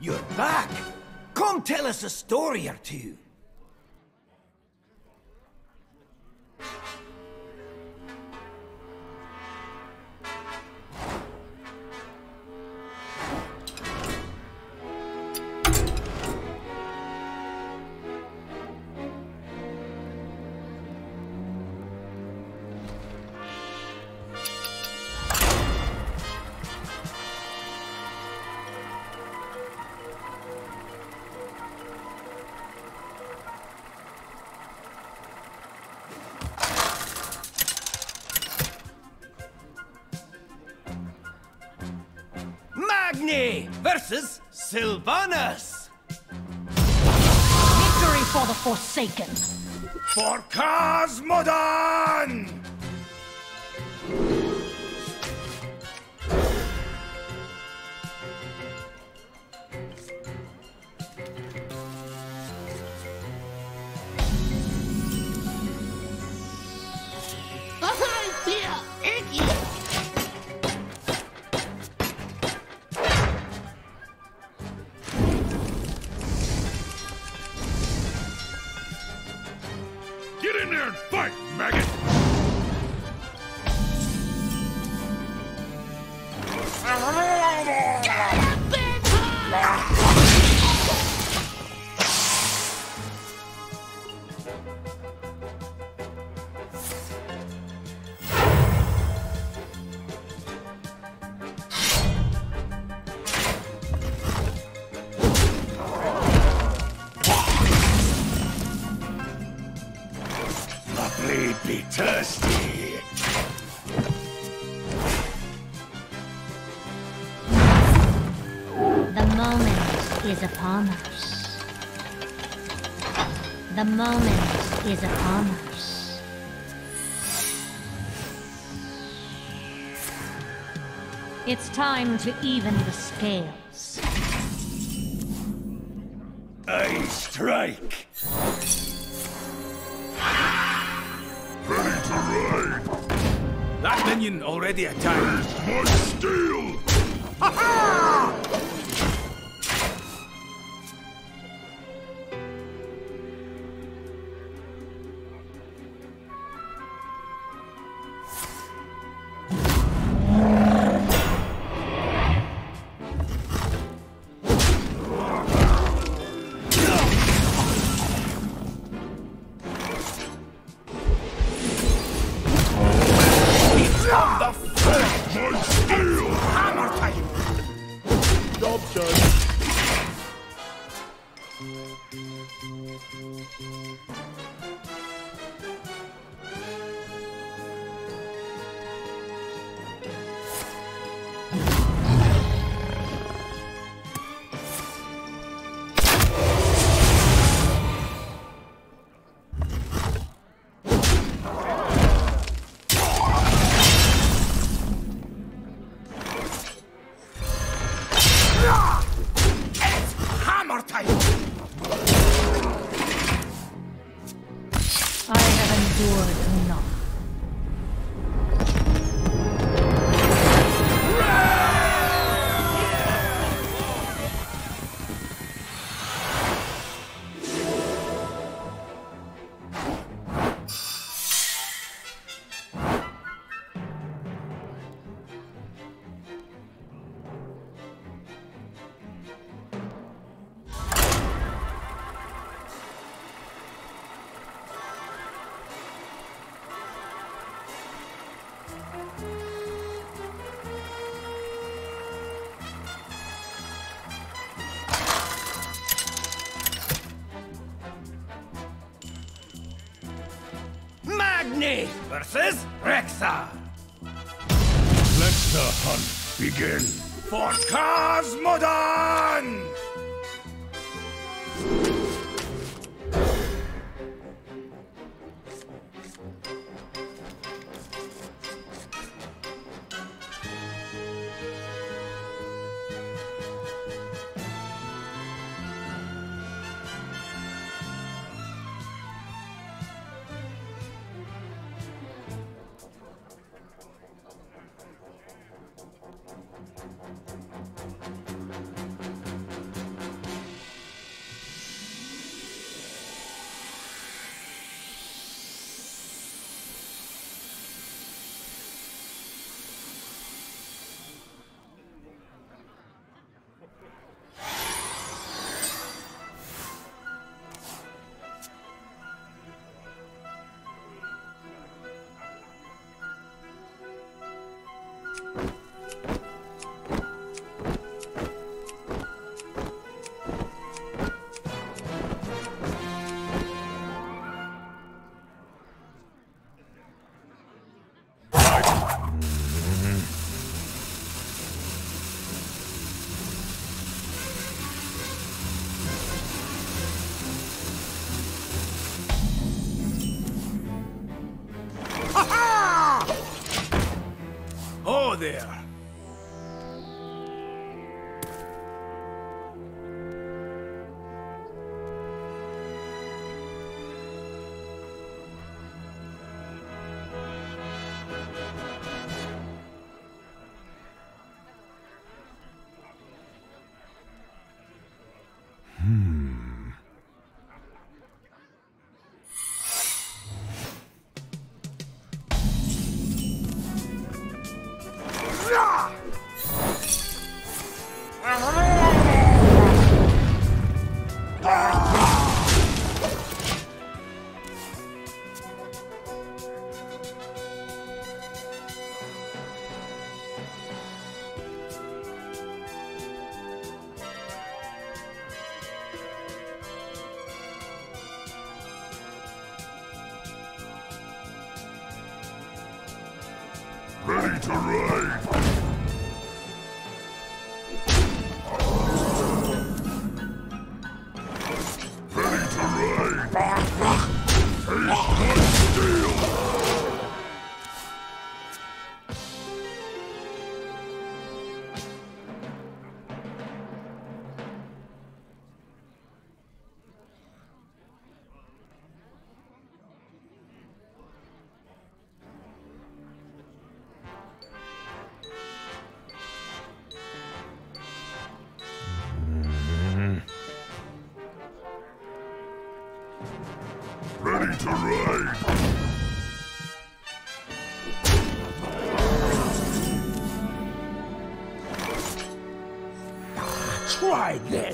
You're back! Come tell us a story or two. forsaken. For Cosmodon! moment is upon us. It's time to even the scale. this Try this!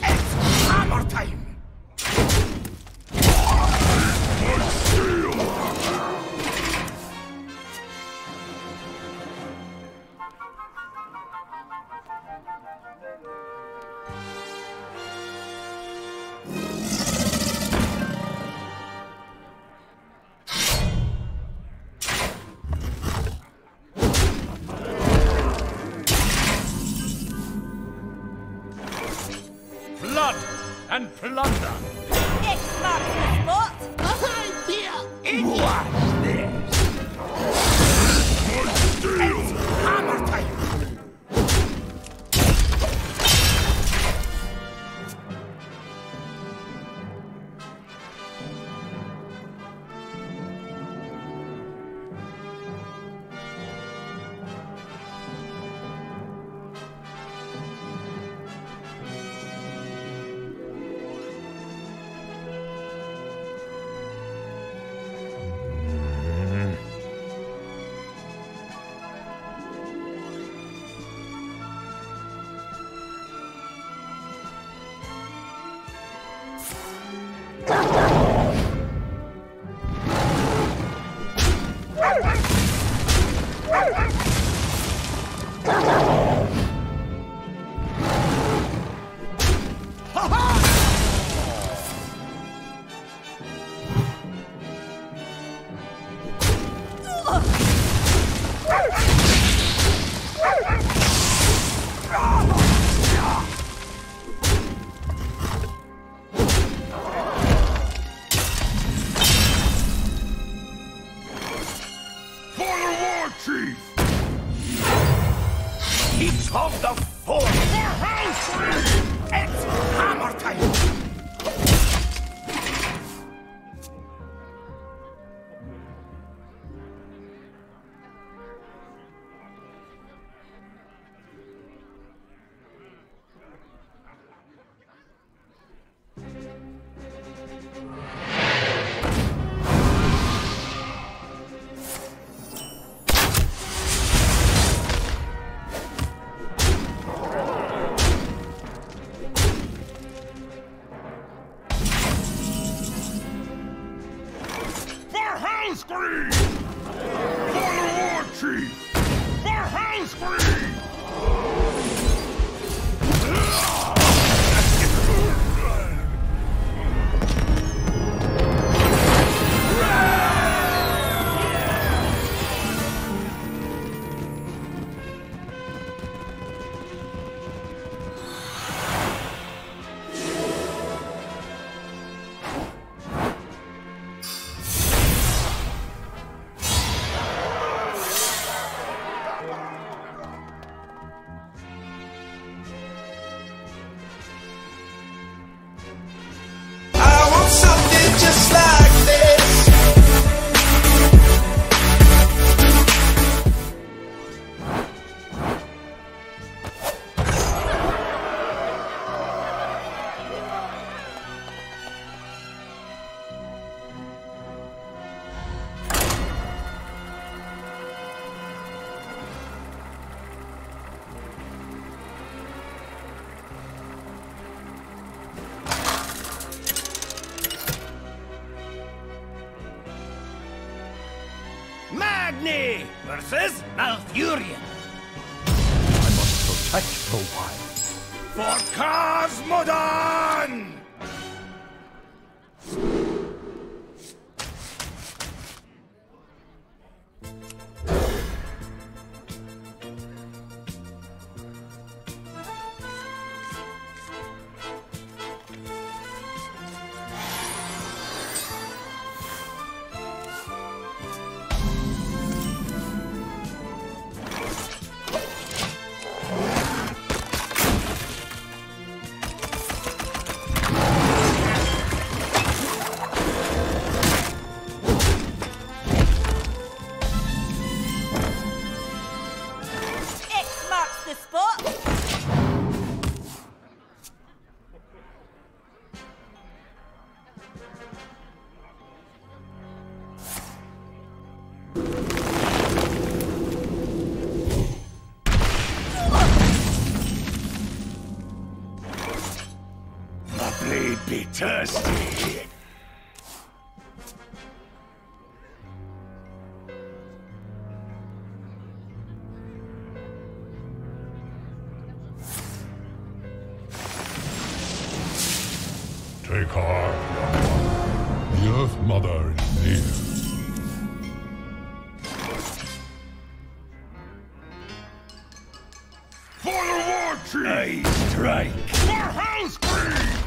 Strike. For Hellscream!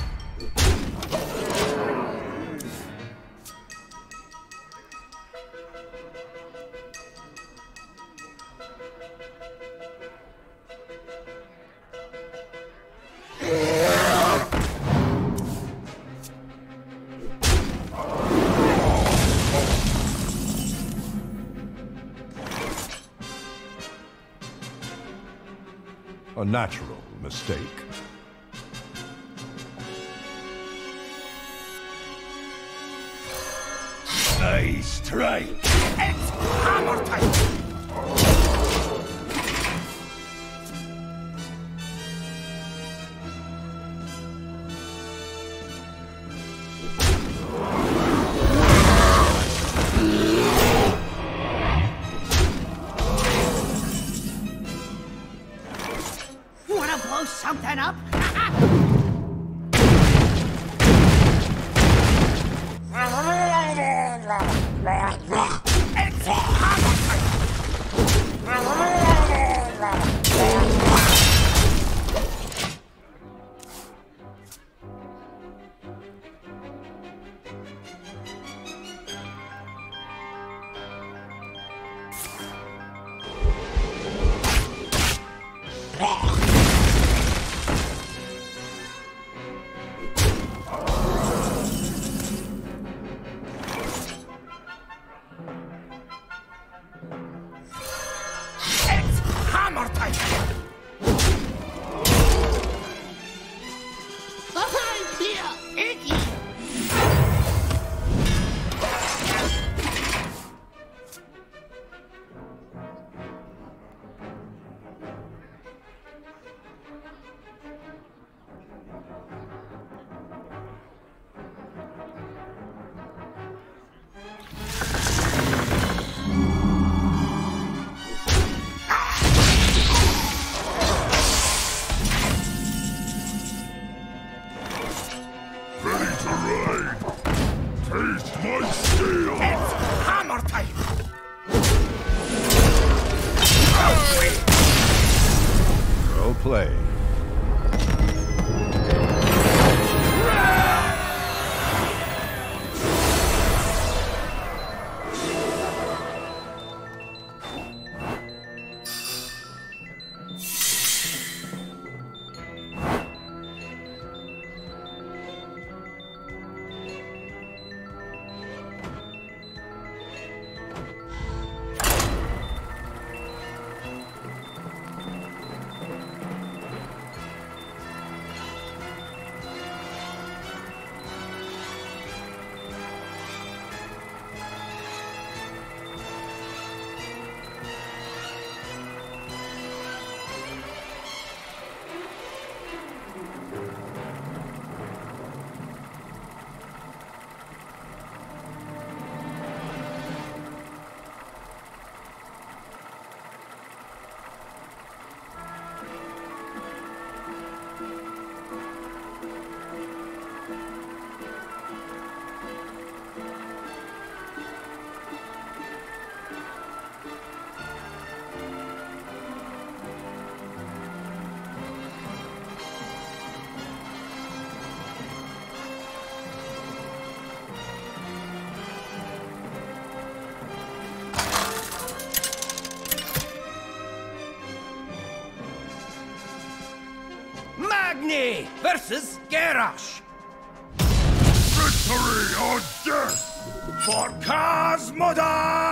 A natural Agni versus Garrosh. Victory or death! For Cosmodon!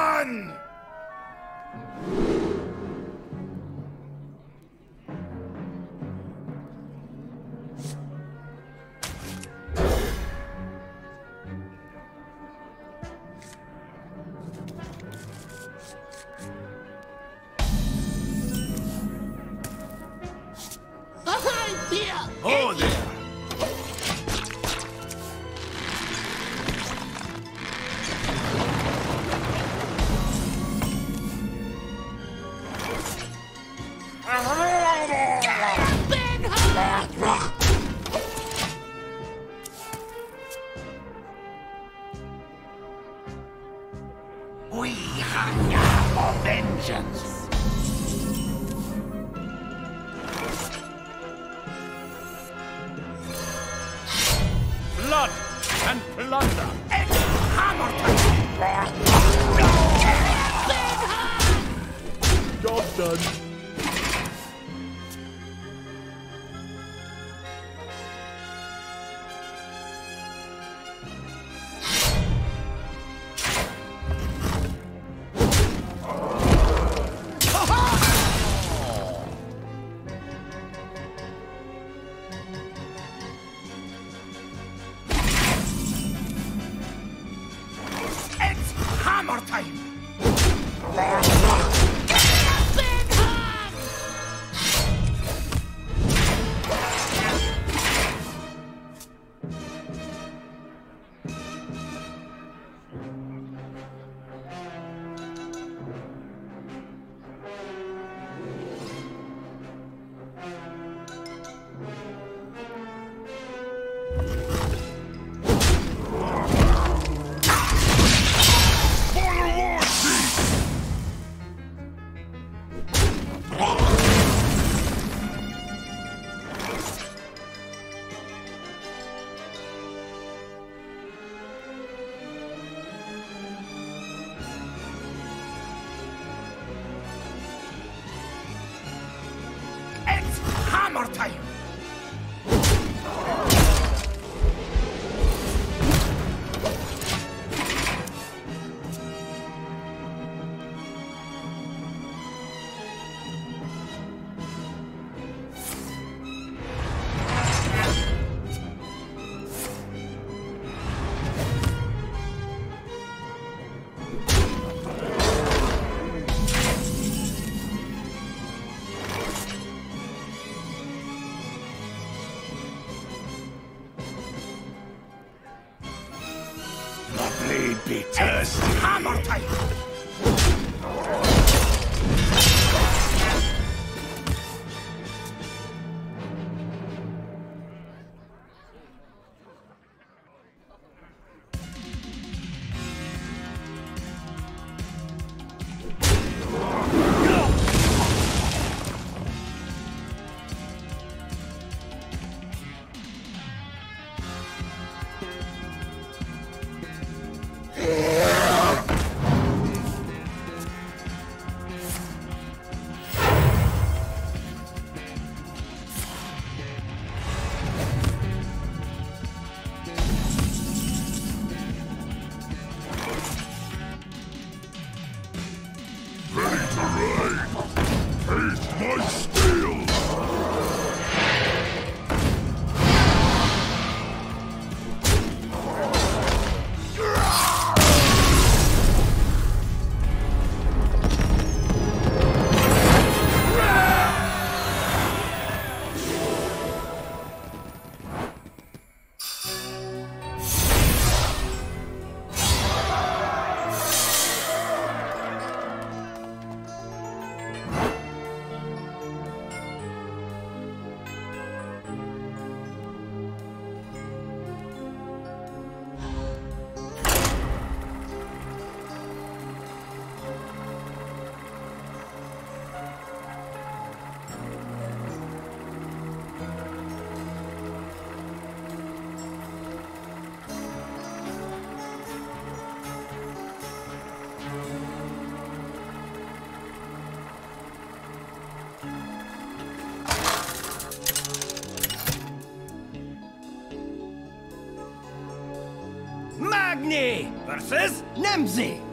Praxis? Nimm sie!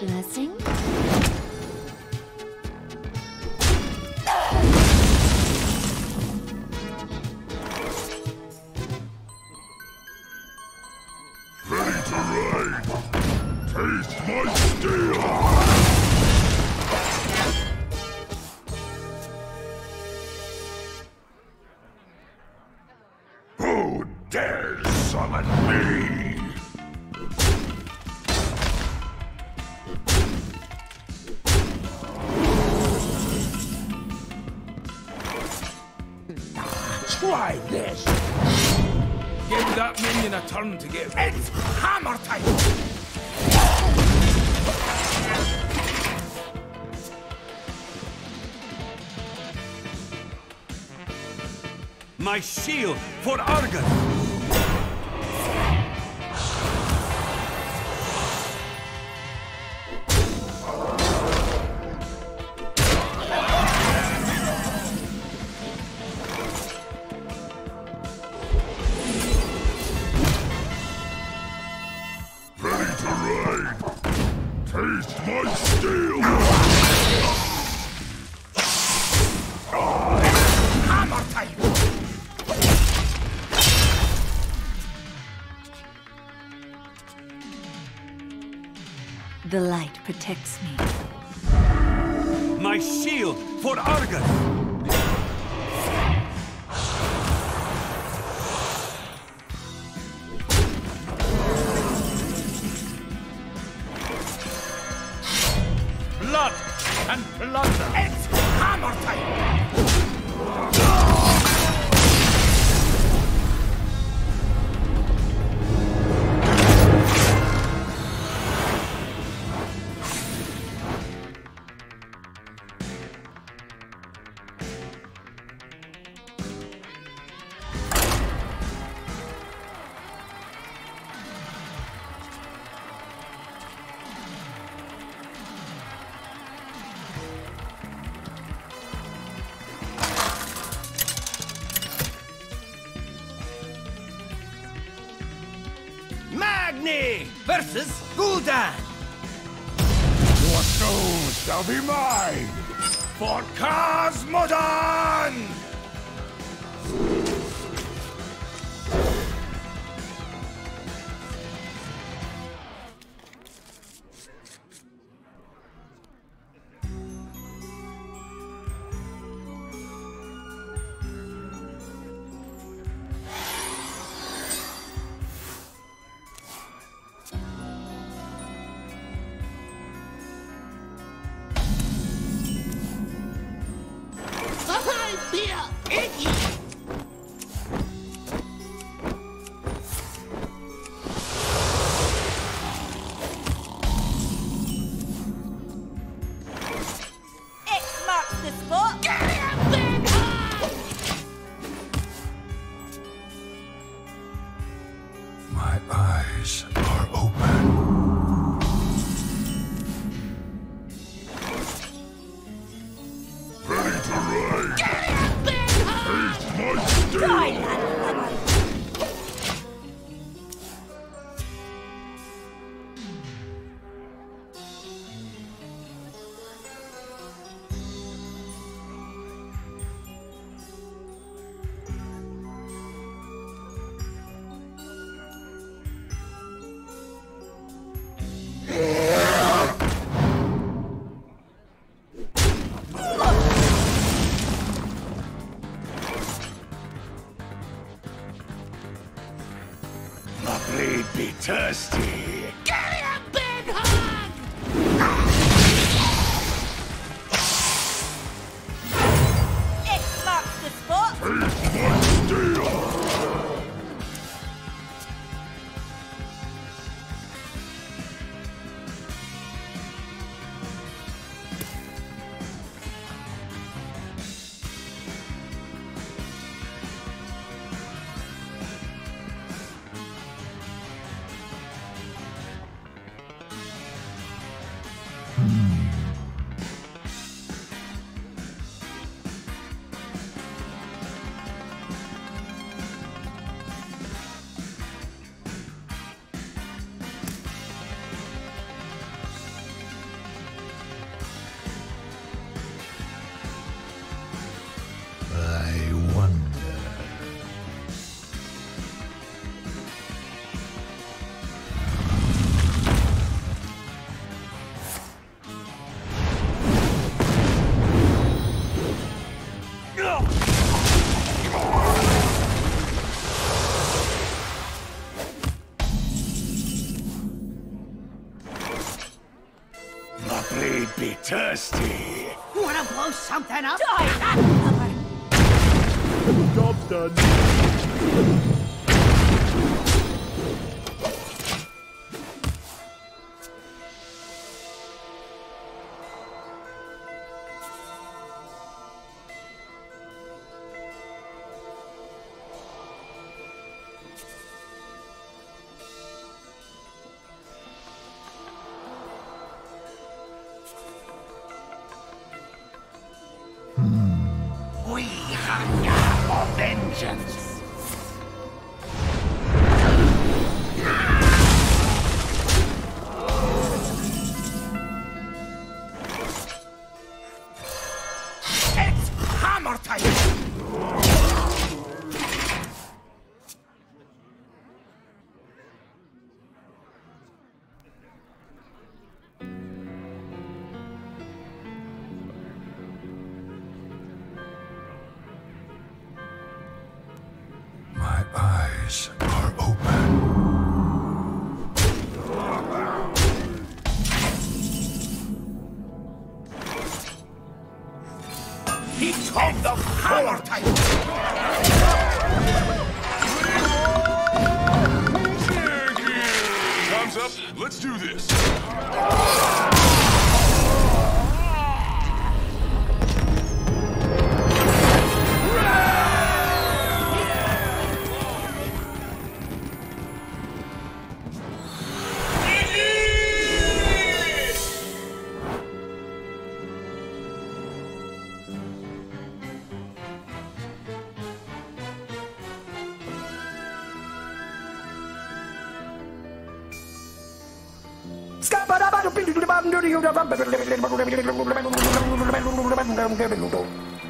blessing? turn to. It's hammer time! My shield for Argus! versus Gul'dan! Your soul shall be mine! For Cosmodon!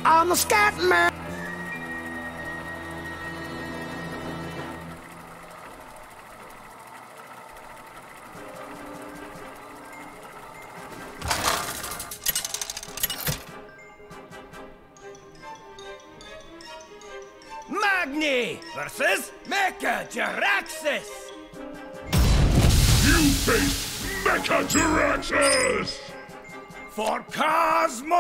I'm a scat man. Magni versus Mecha-Jaraxxus! You face Mecha Directus! For Cosmodon!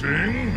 Computing.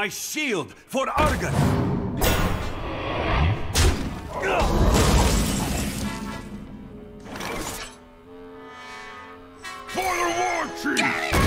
My shield for Argus! For the war chief!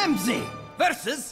Nemsy versus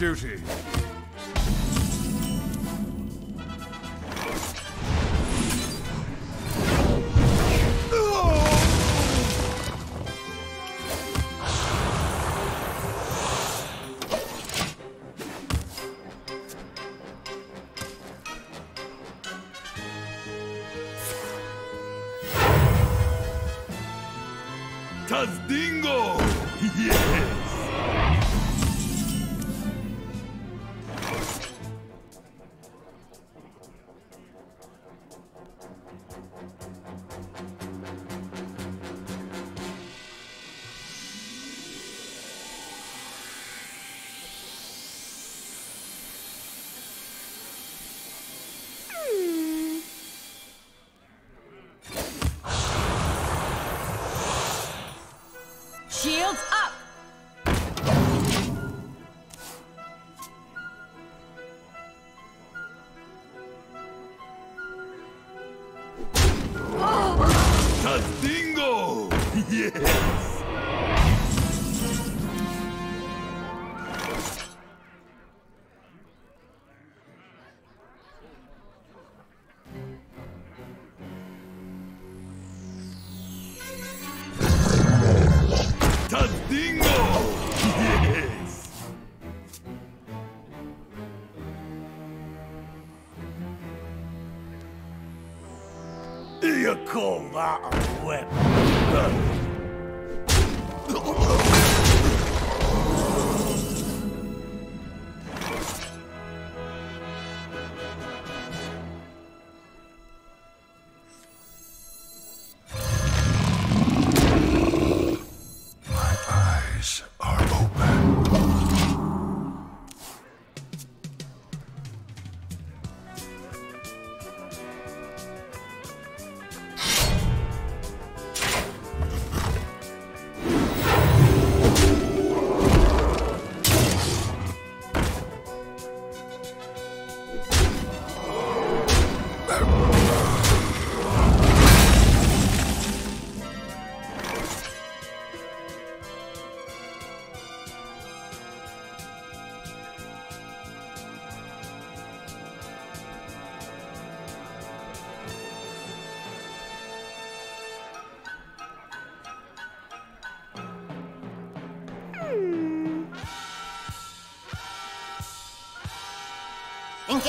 duty.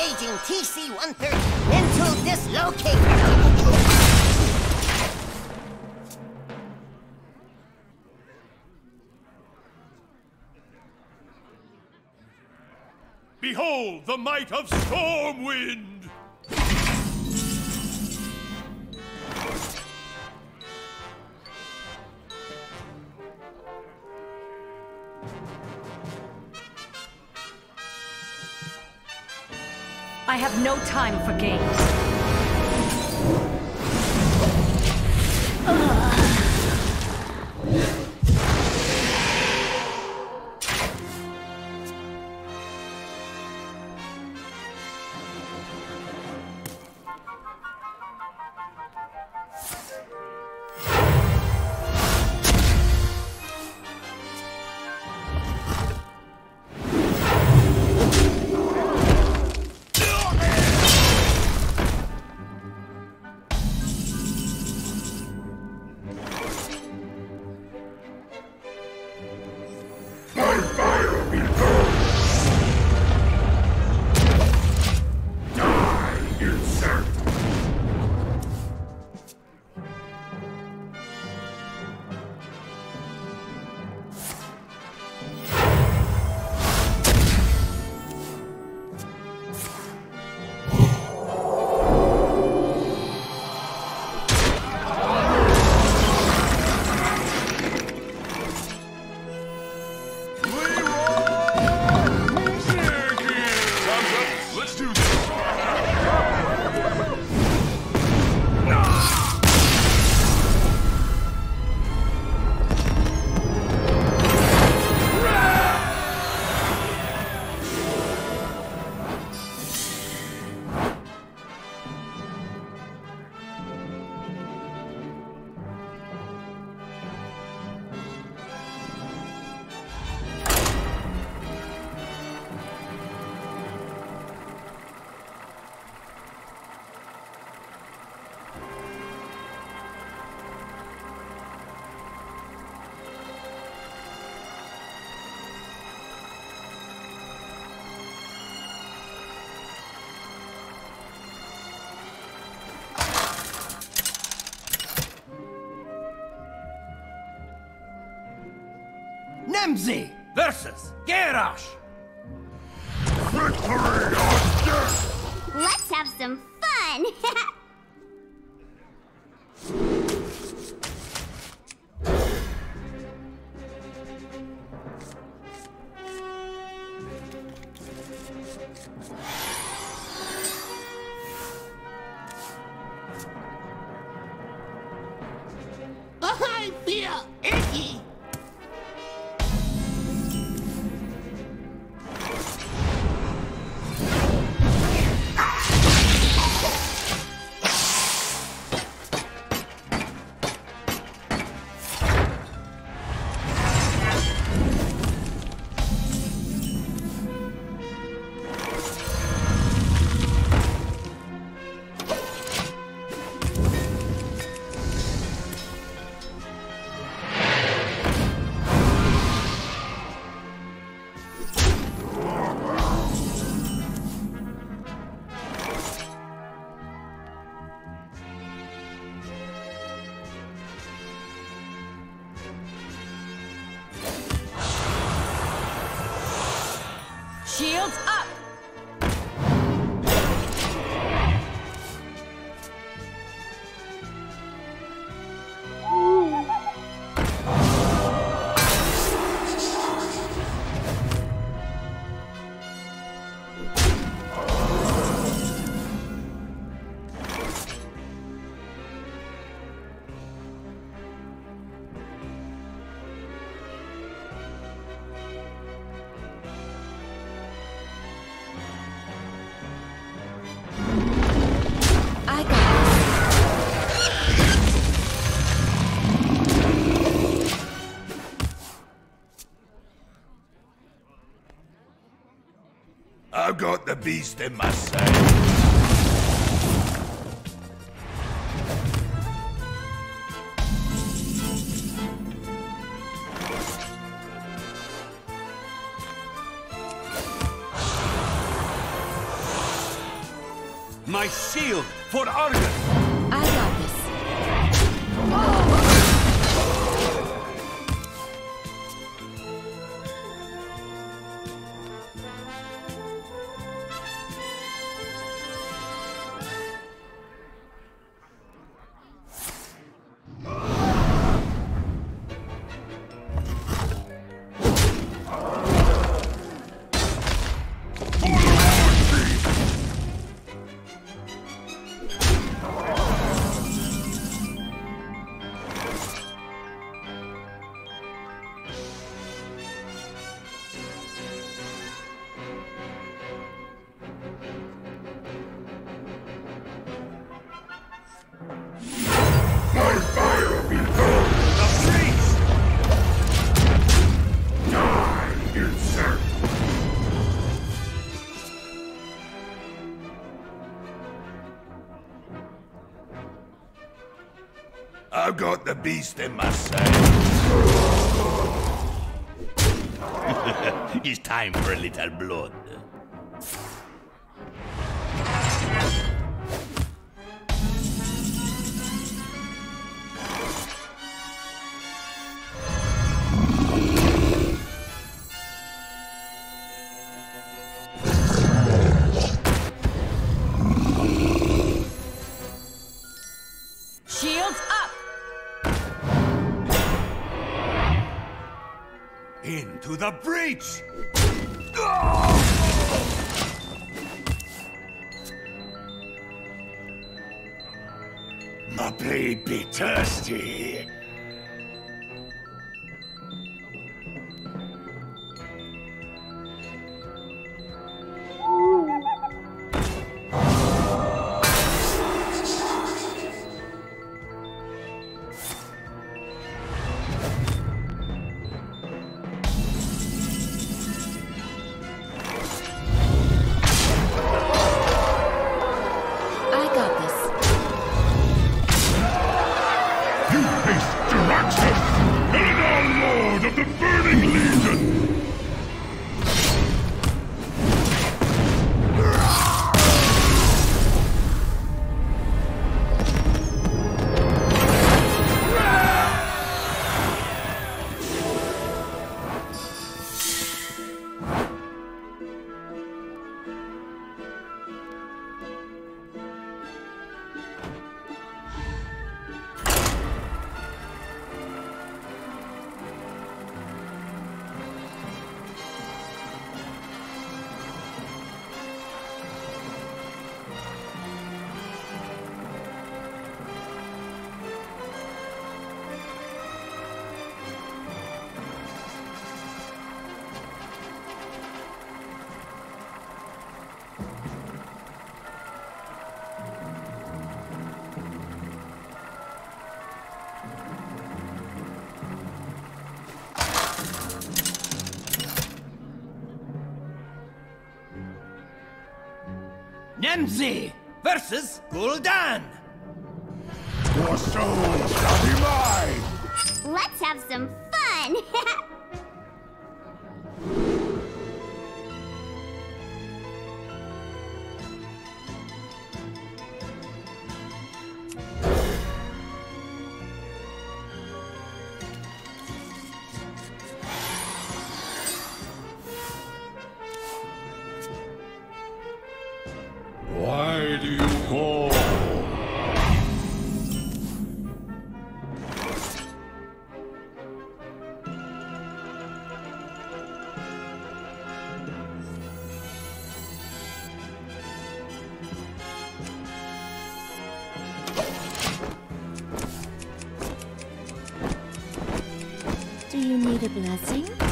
Engaging TC-130 mental dislocator. Behold the might of Stormwind! Ramsey versus Garrosh. Shields up! beast in myself. beast in my side. it's time for a little blood. Nemsy versus Gul'dan. Your soul Do you need a blessing?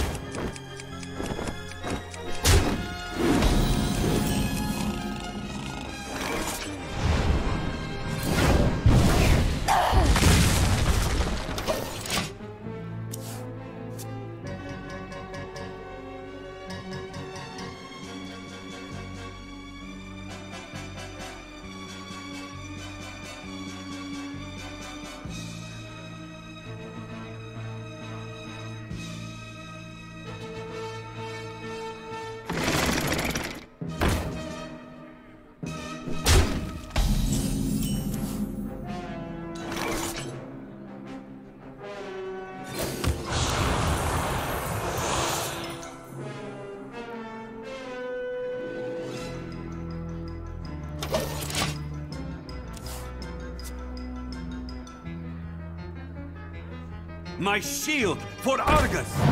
my shield for Argus!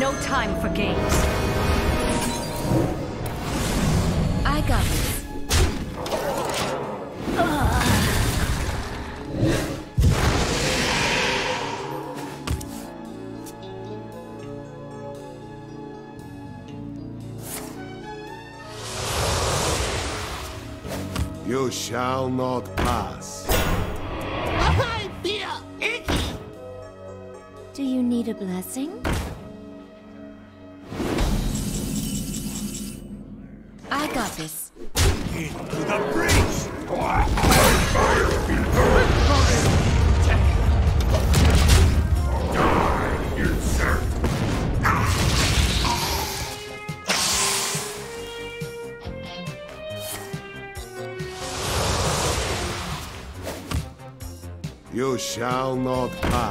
no time for games. I got this. You shall not shall not pass.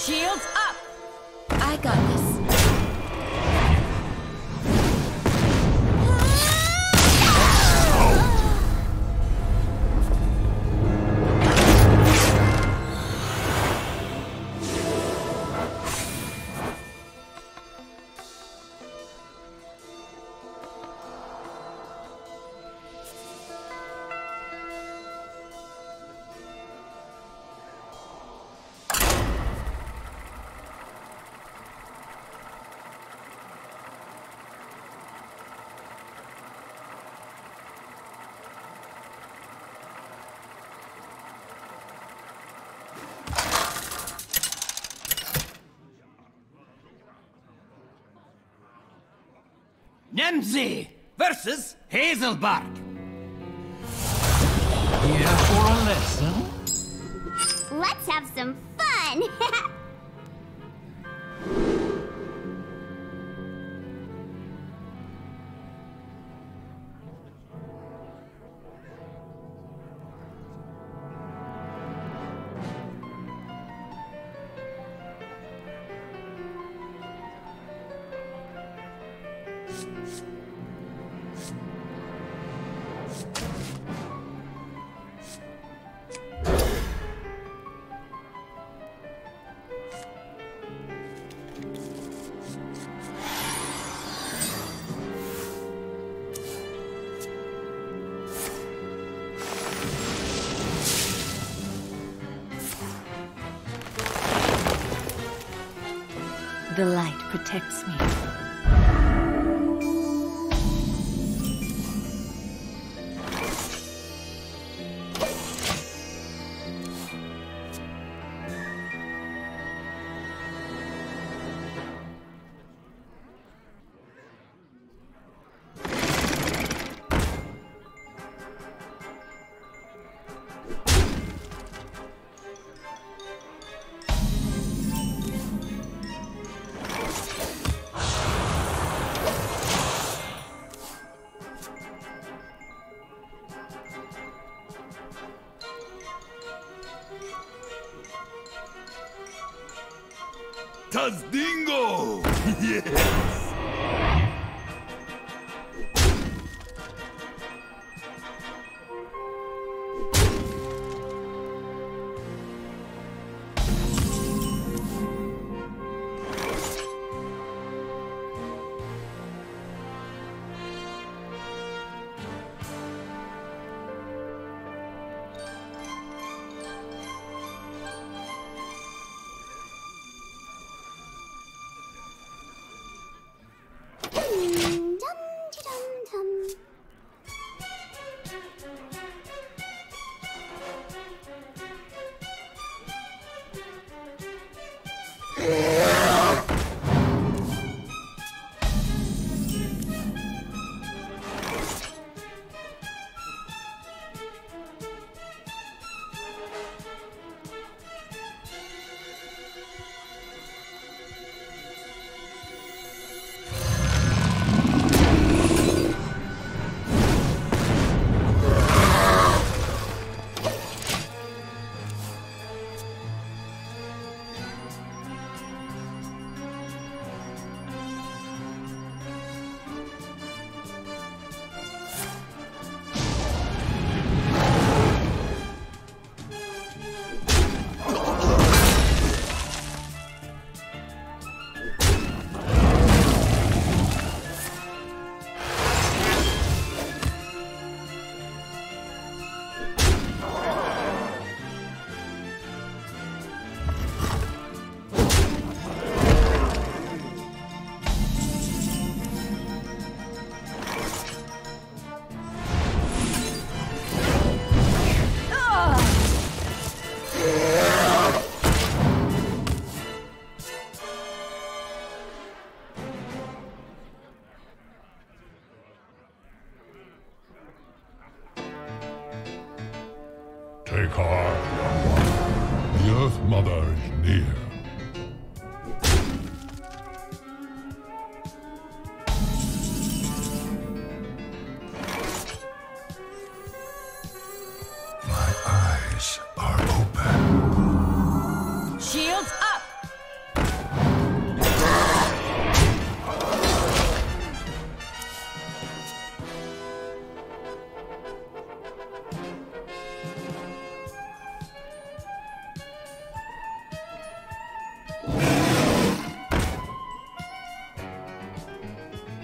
Shields up! I got this. Nemsy versus Hazelbark. Here for a lesson? Let's have some fun!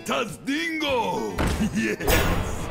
Santa's dingo! yes!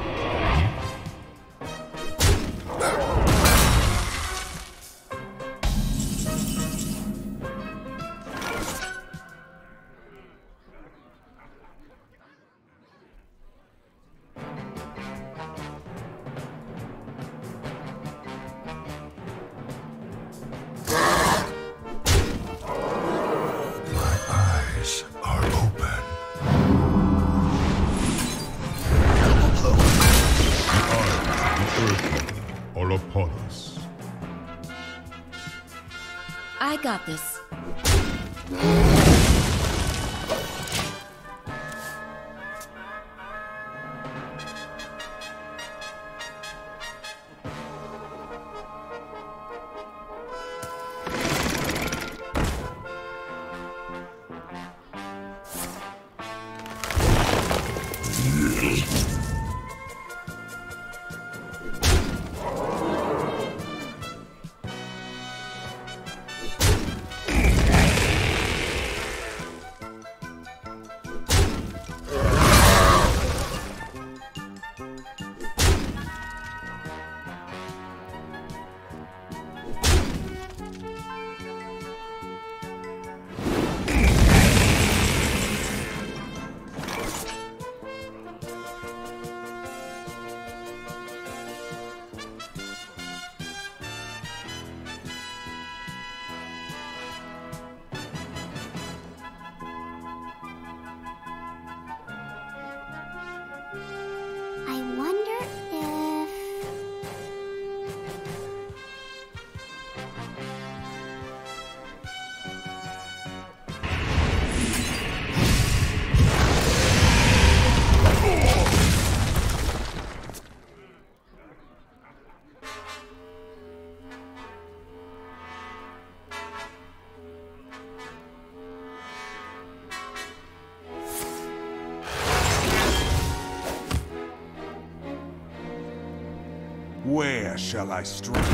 Where shall I strike?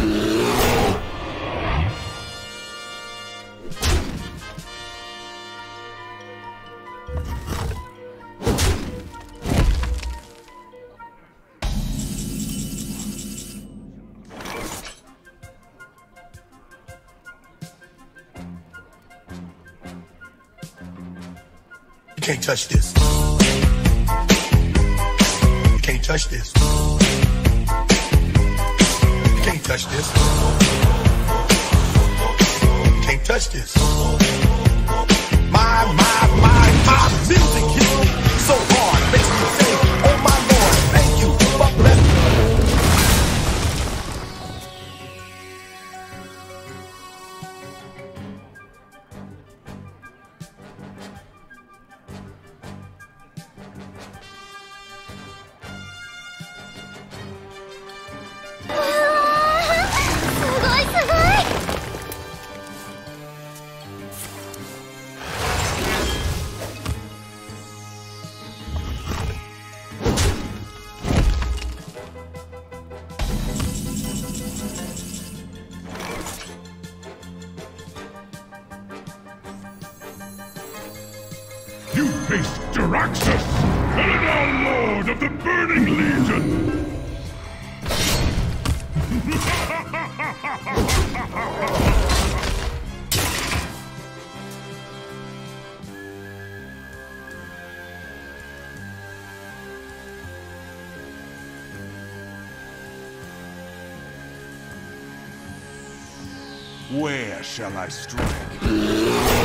You can't touch this. You can't touch this. Touch this. Can't touch this. My, my, my, my music hits me I strike?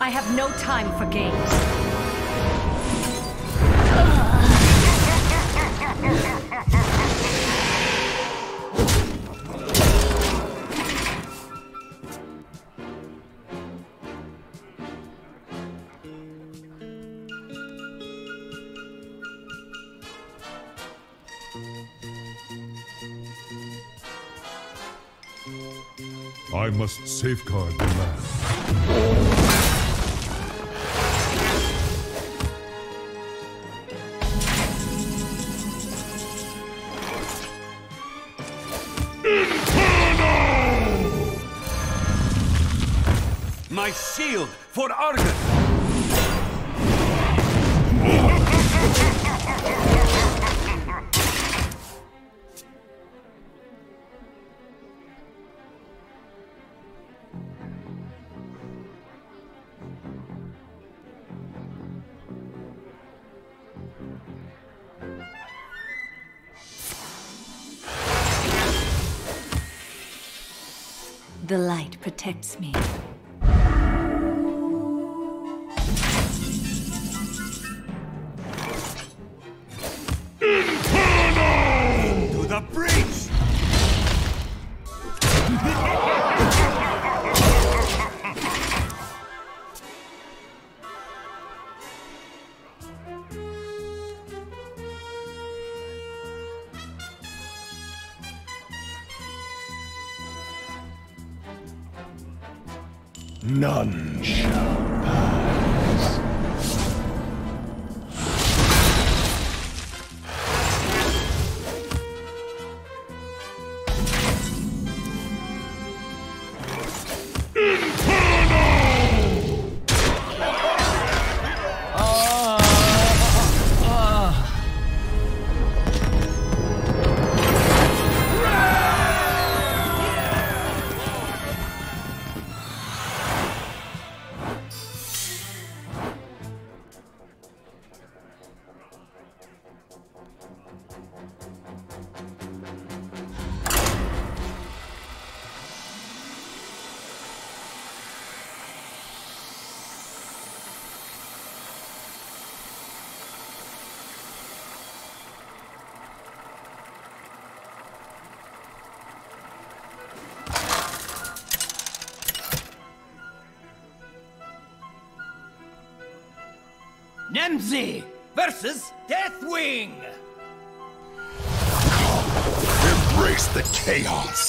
I have no time safeguard the land. My shield for Argus! protects me. done. chaos.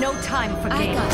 No time for games.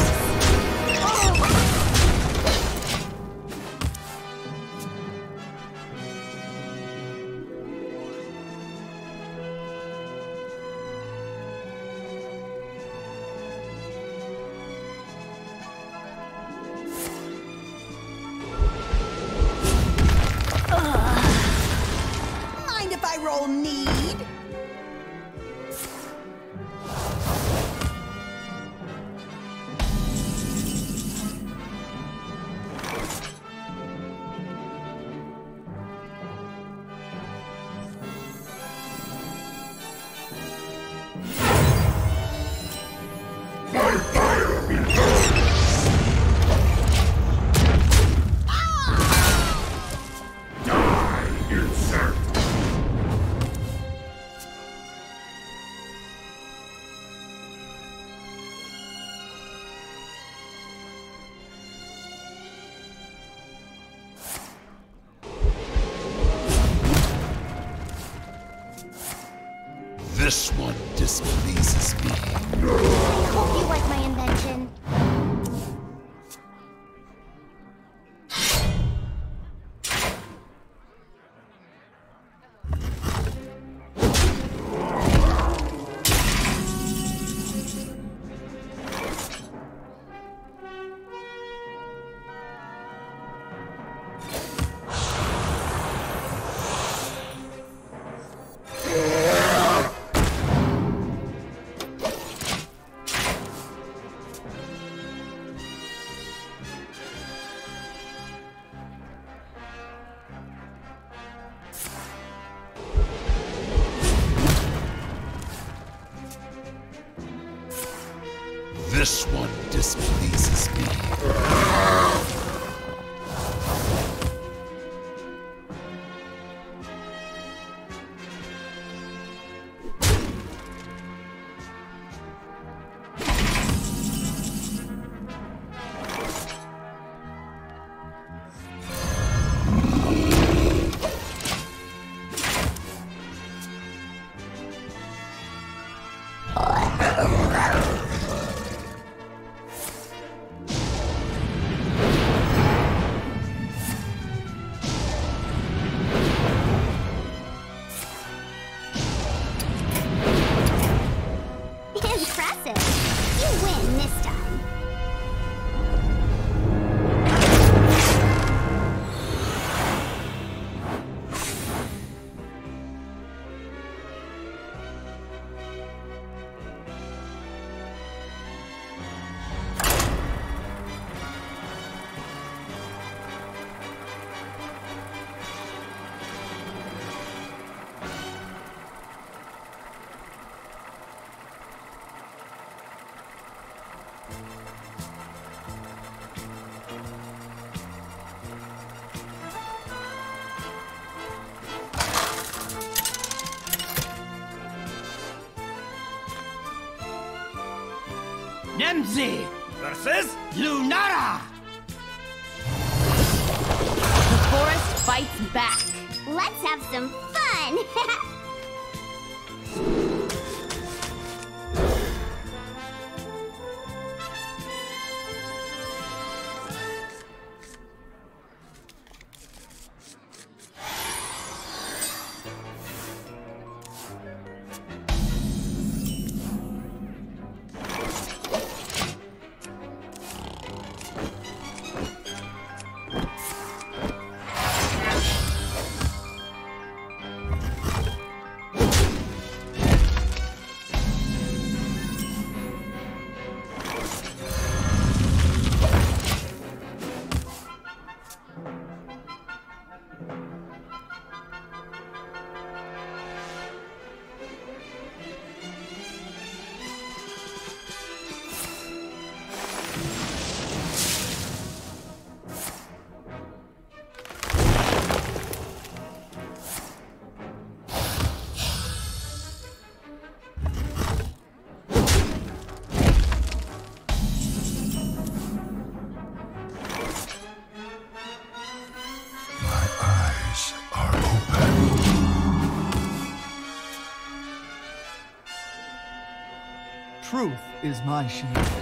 Is my shield.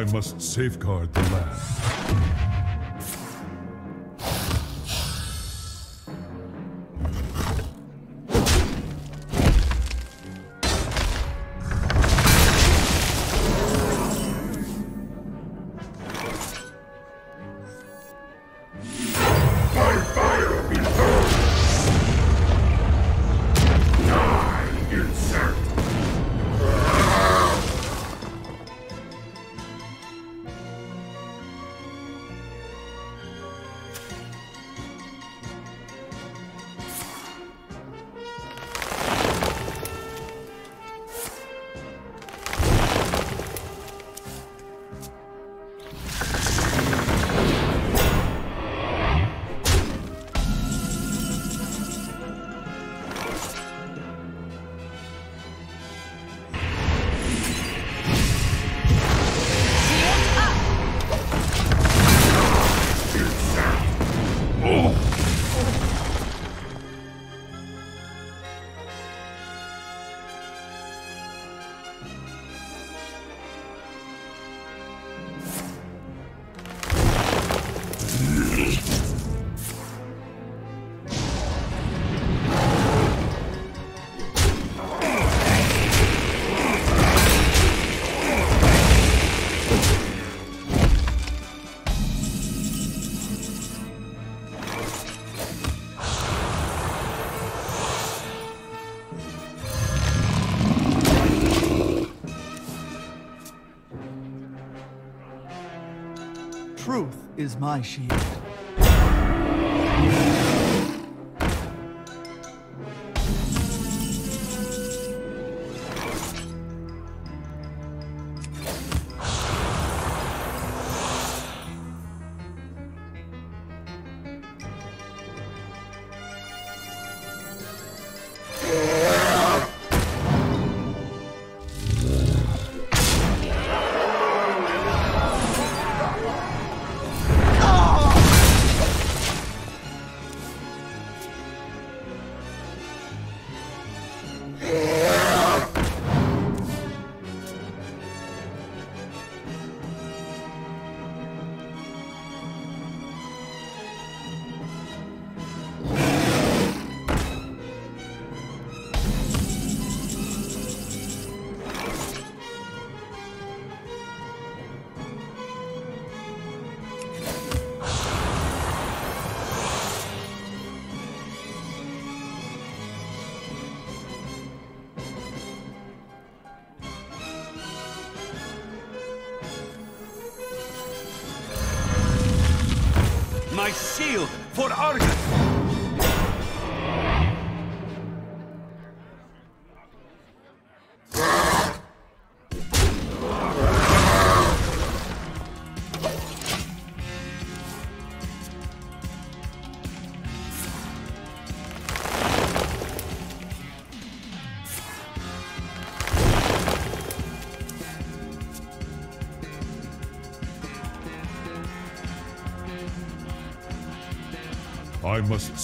I must safeguard the land. Is my shield. Shield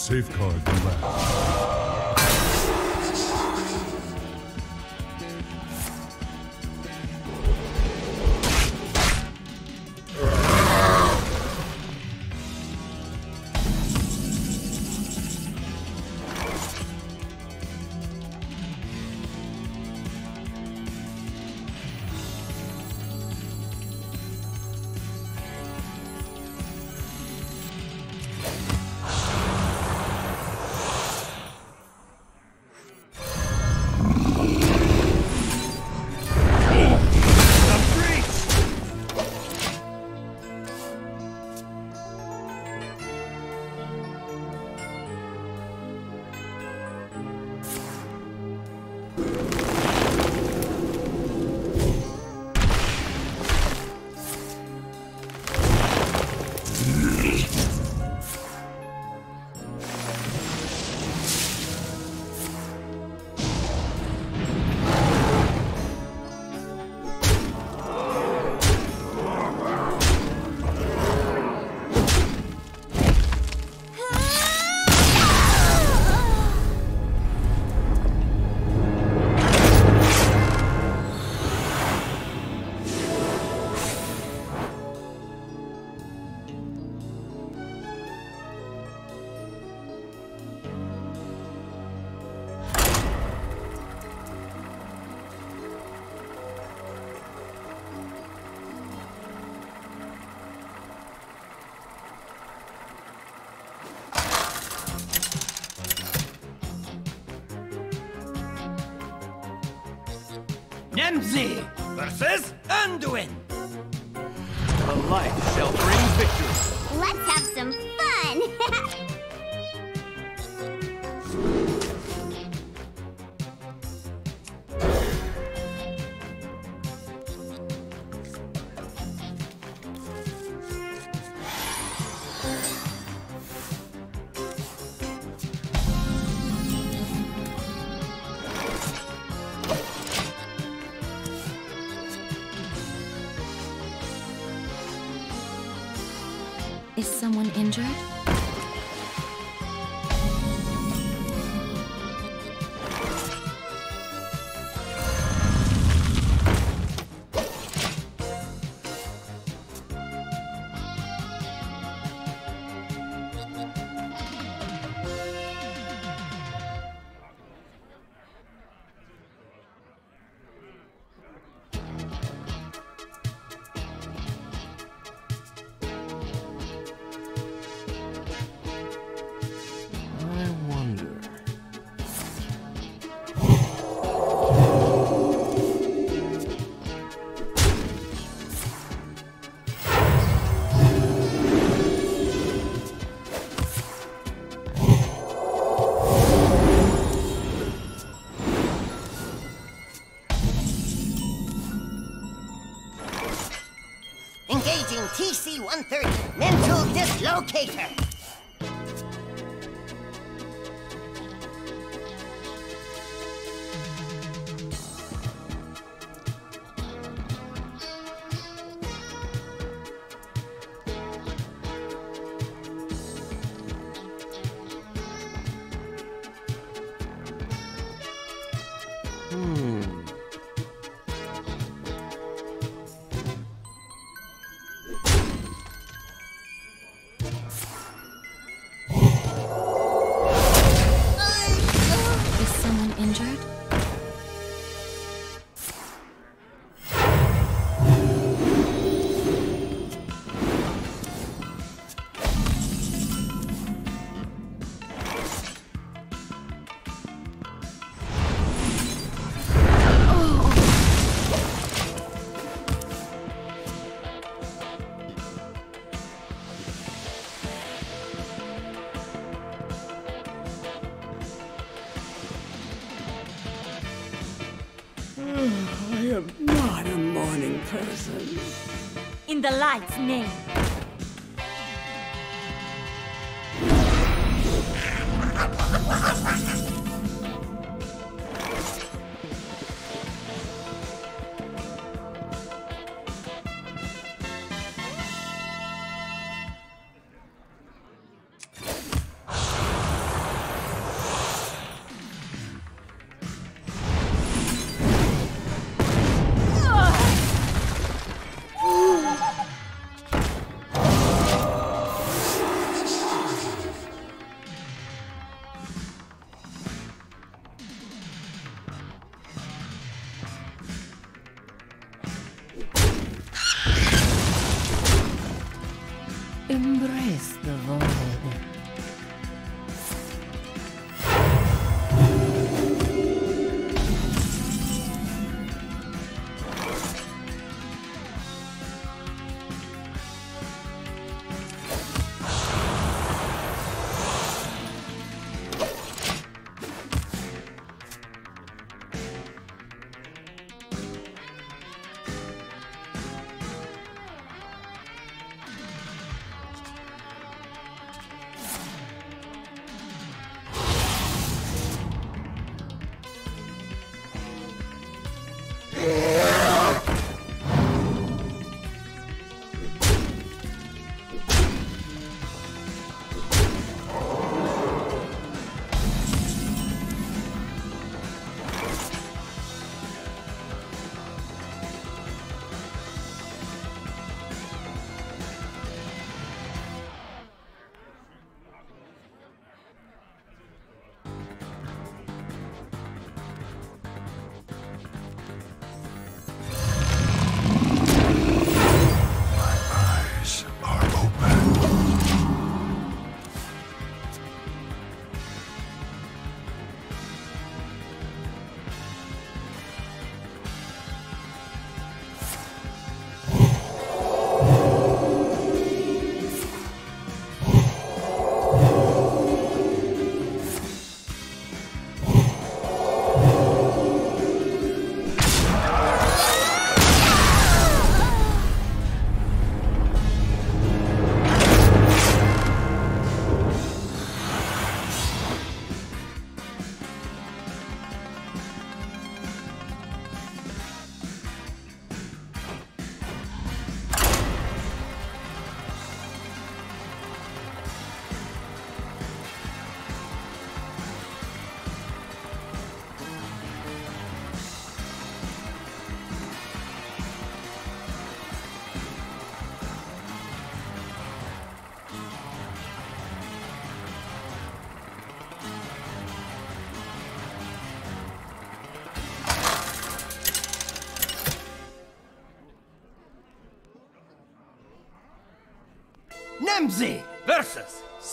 safeguard the land. Nemsy TC-130 mental dislocator.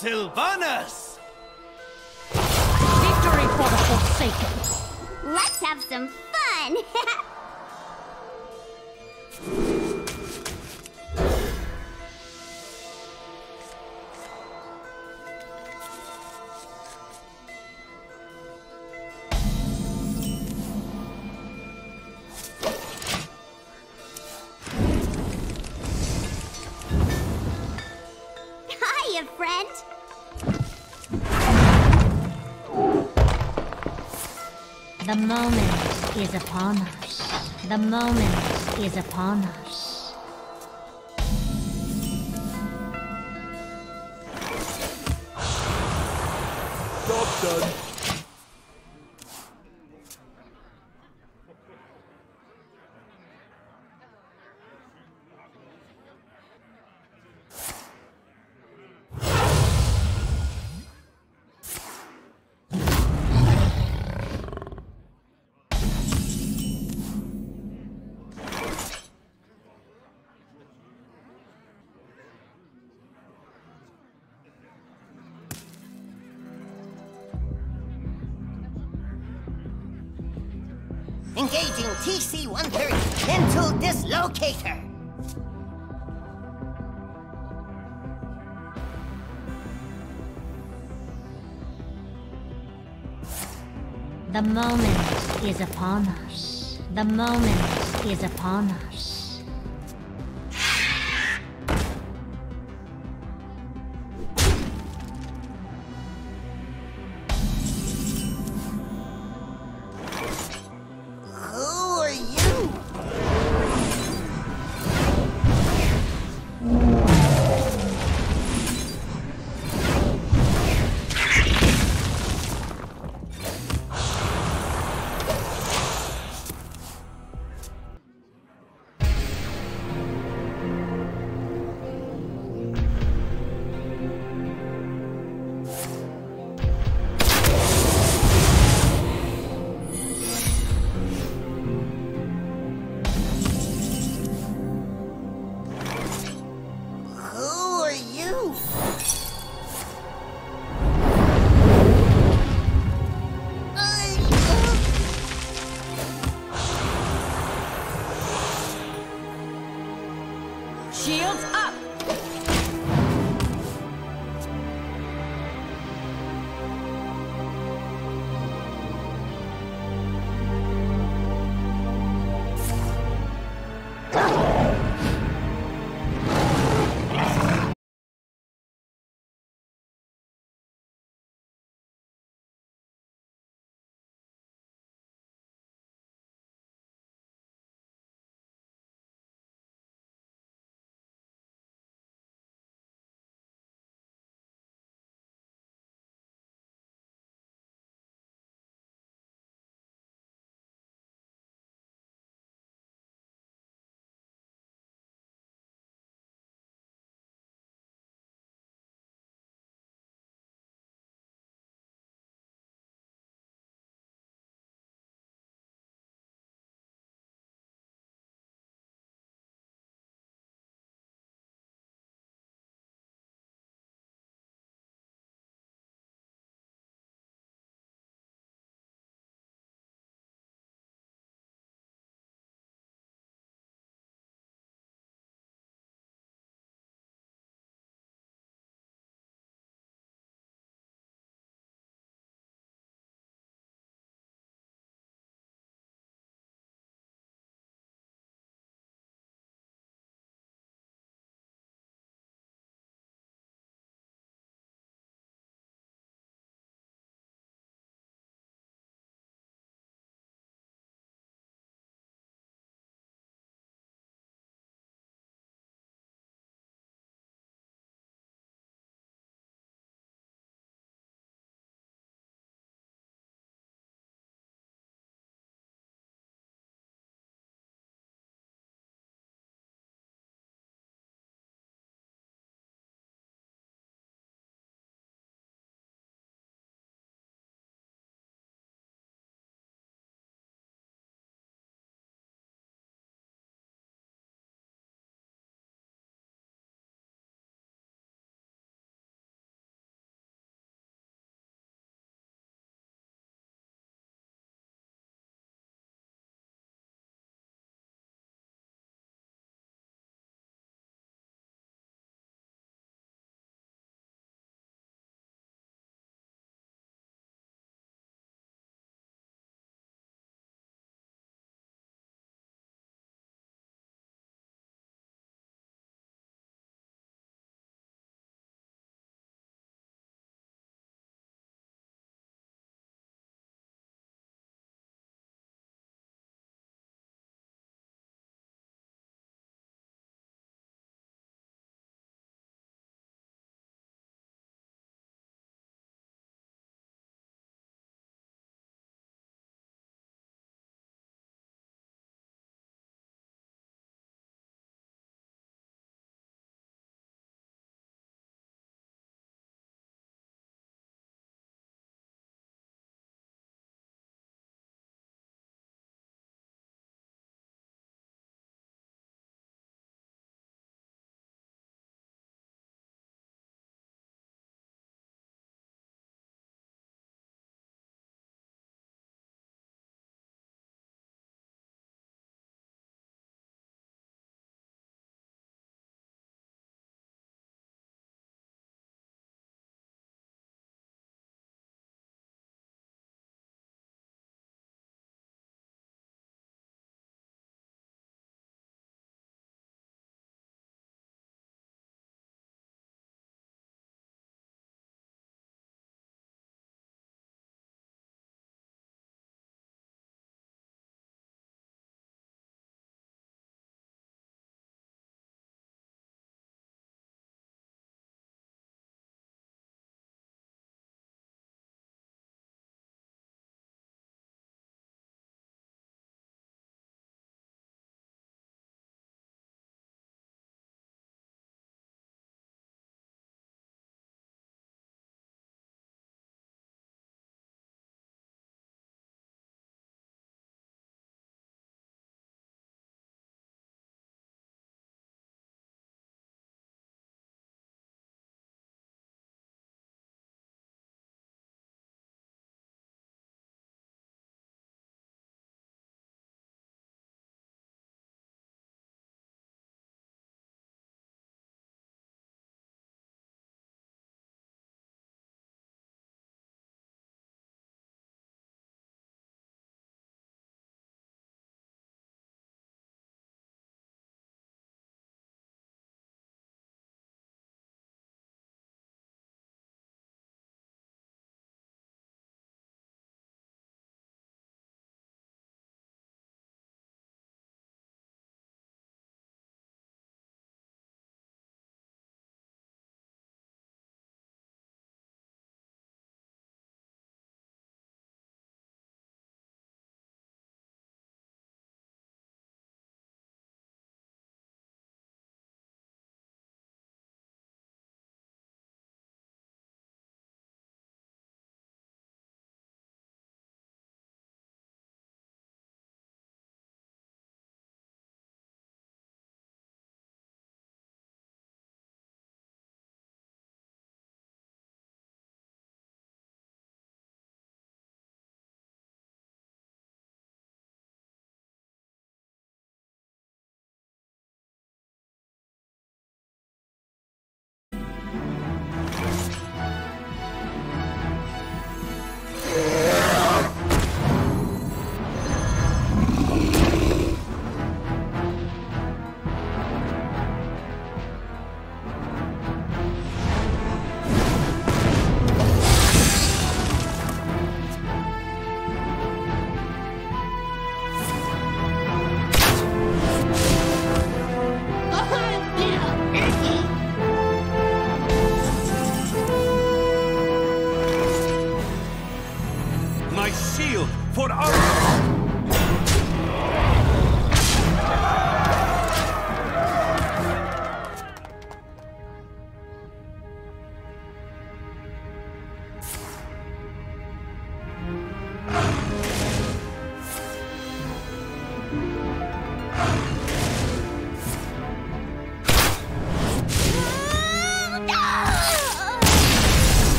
Sylvanas. Victory for the Forsaken. Let's have some is upon us. The moment is upon us. Mental dislocator. The moment is upon us. The moment is upon us.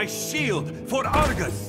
My shield for Argus!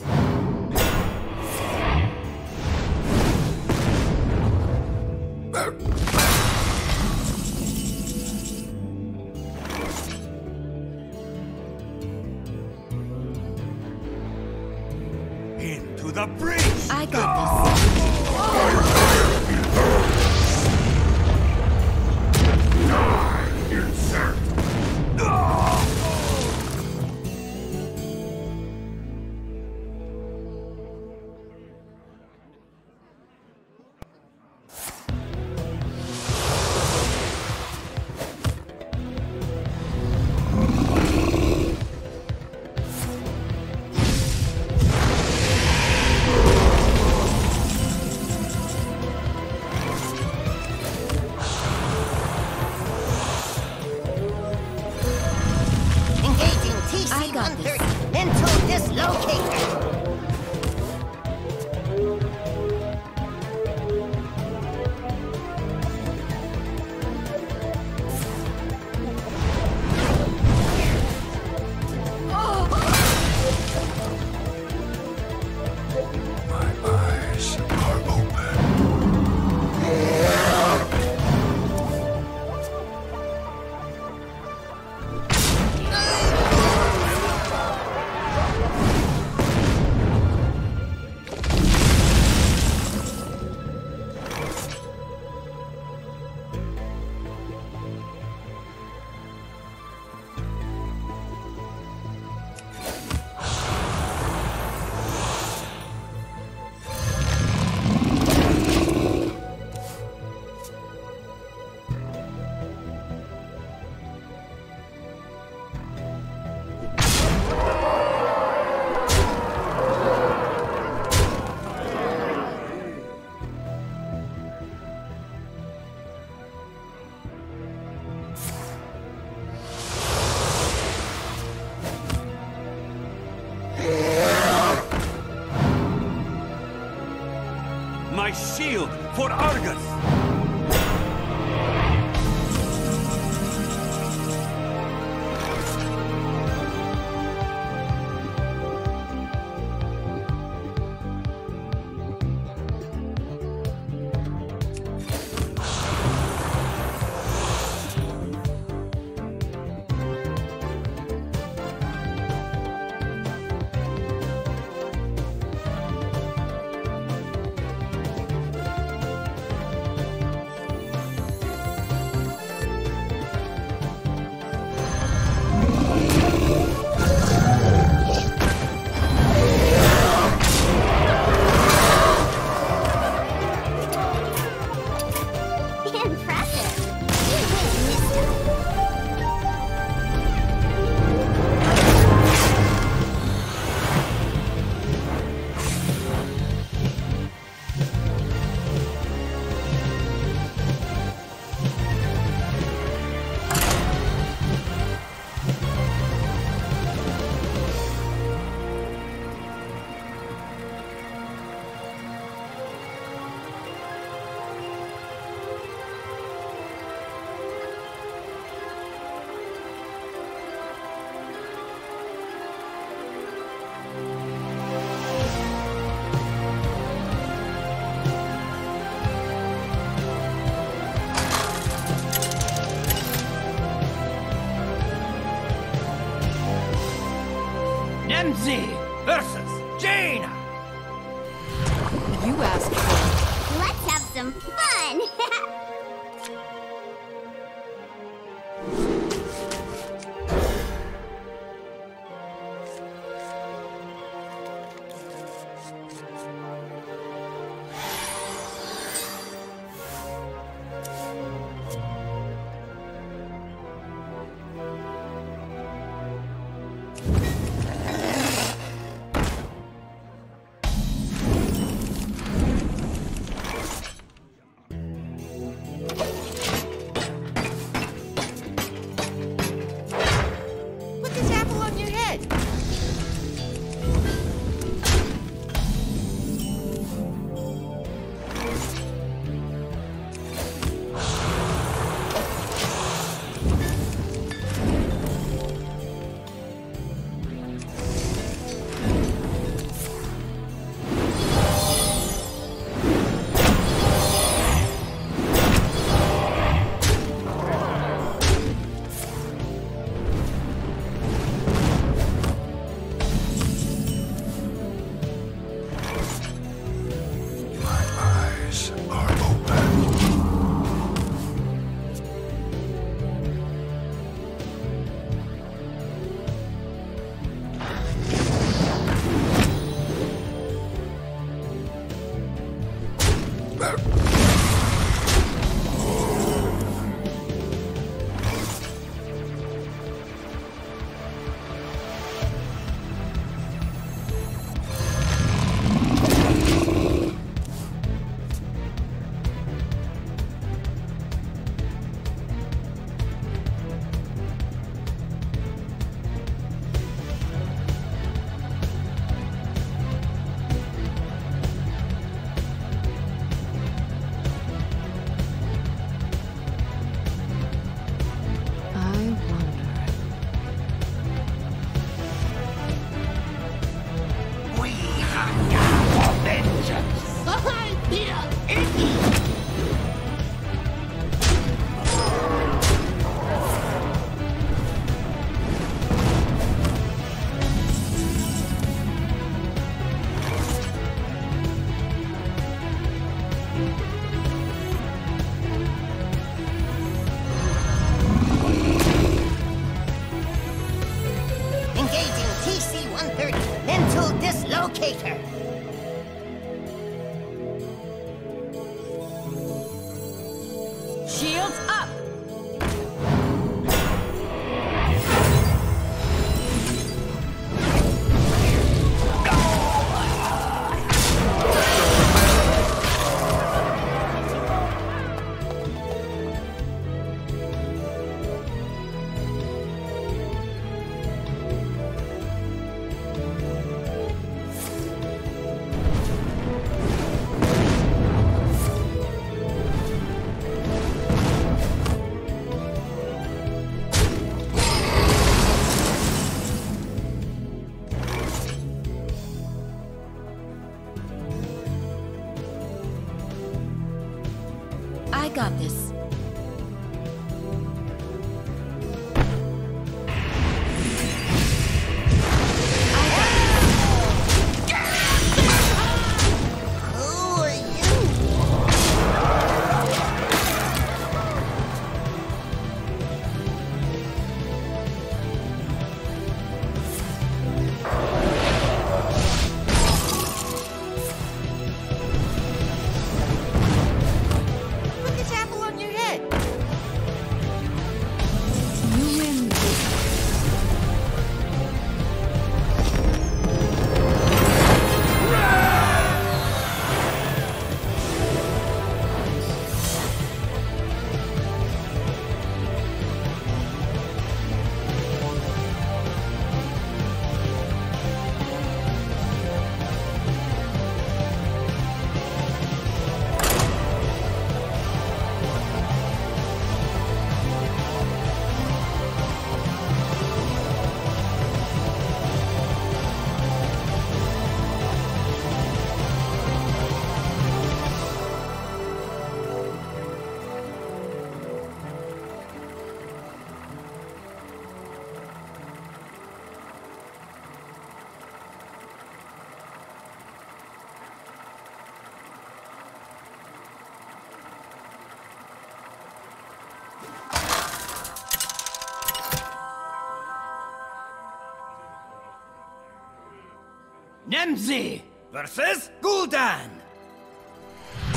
Nemsy versus Gul'dan.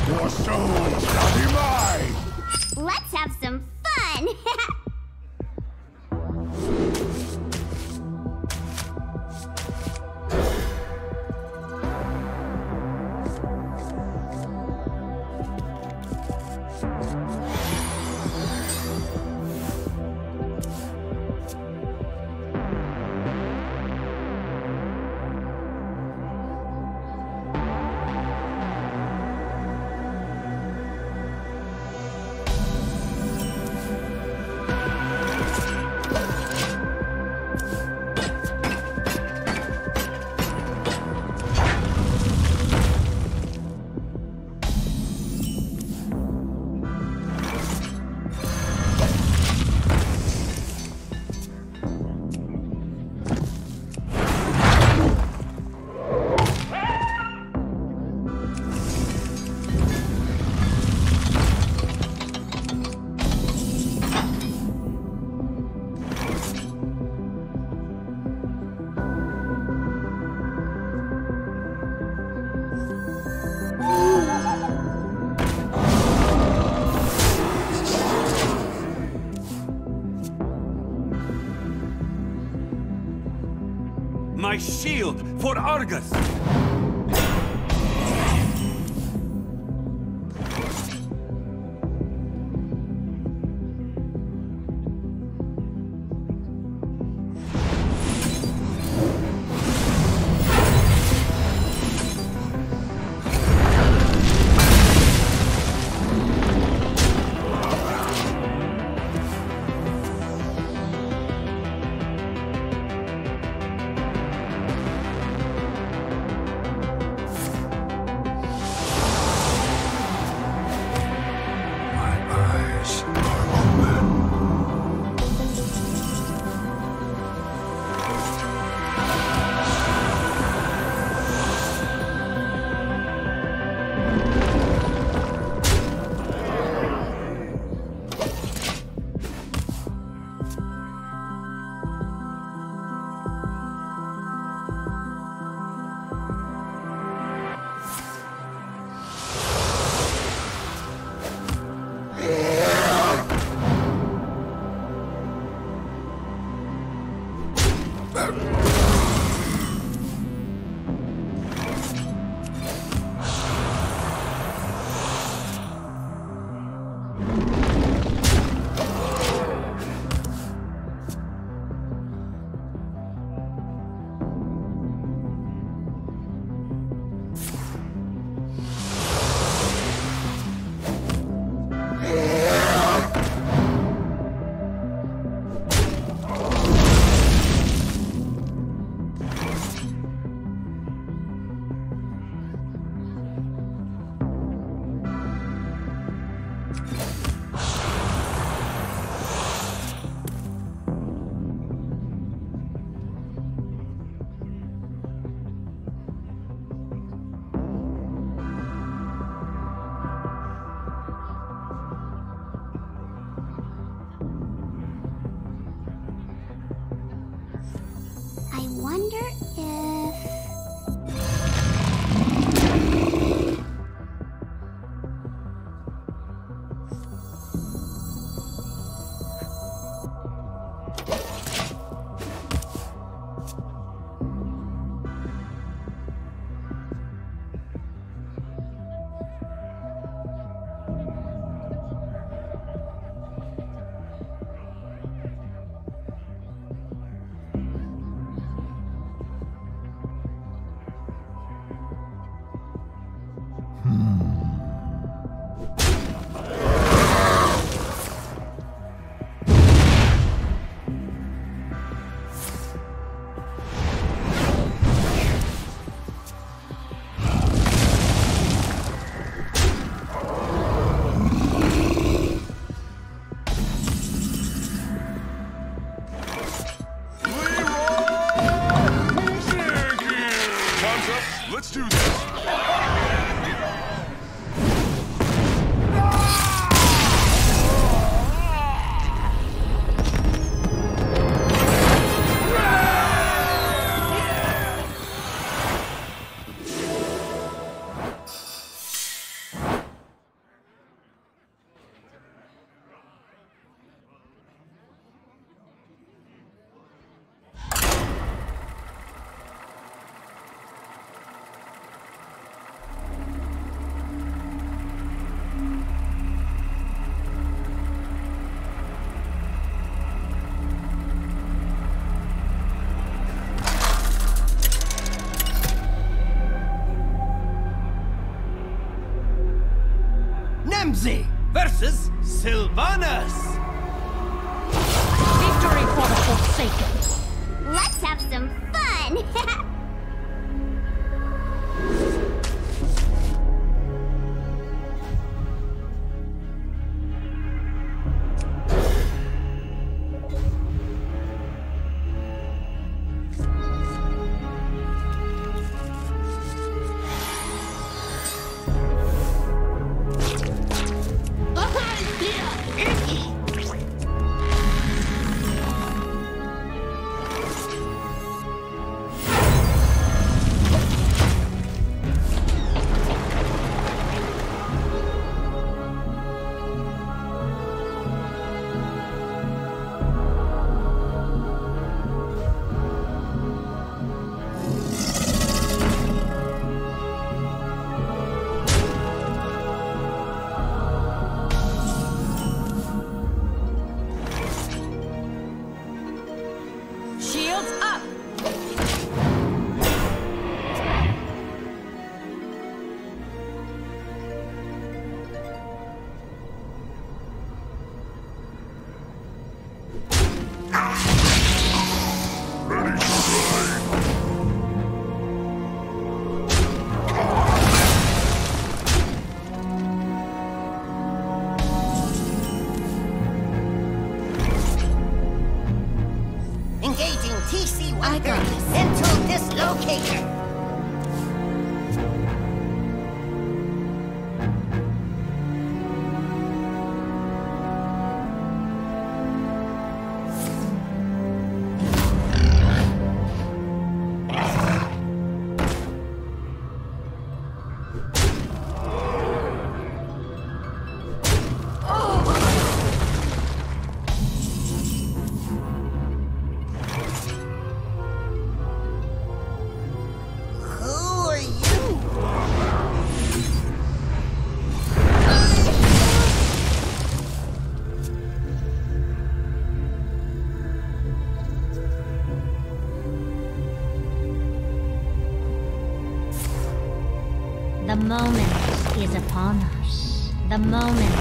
Your soul Argus. Ramsey versus Sylvanas. Victory for the Forsaken. Let's have some fun! moment is upon us. The moment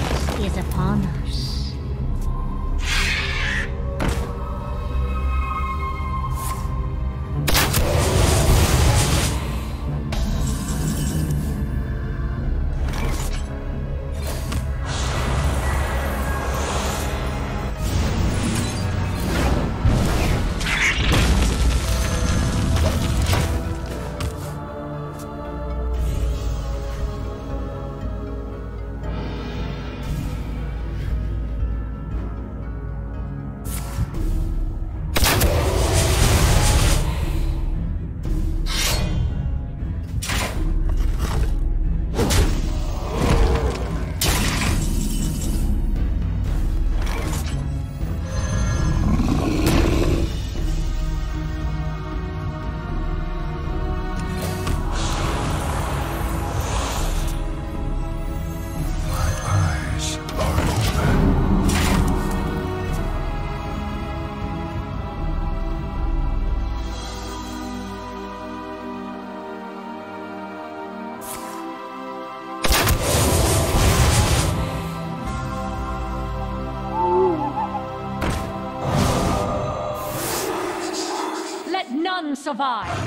survive.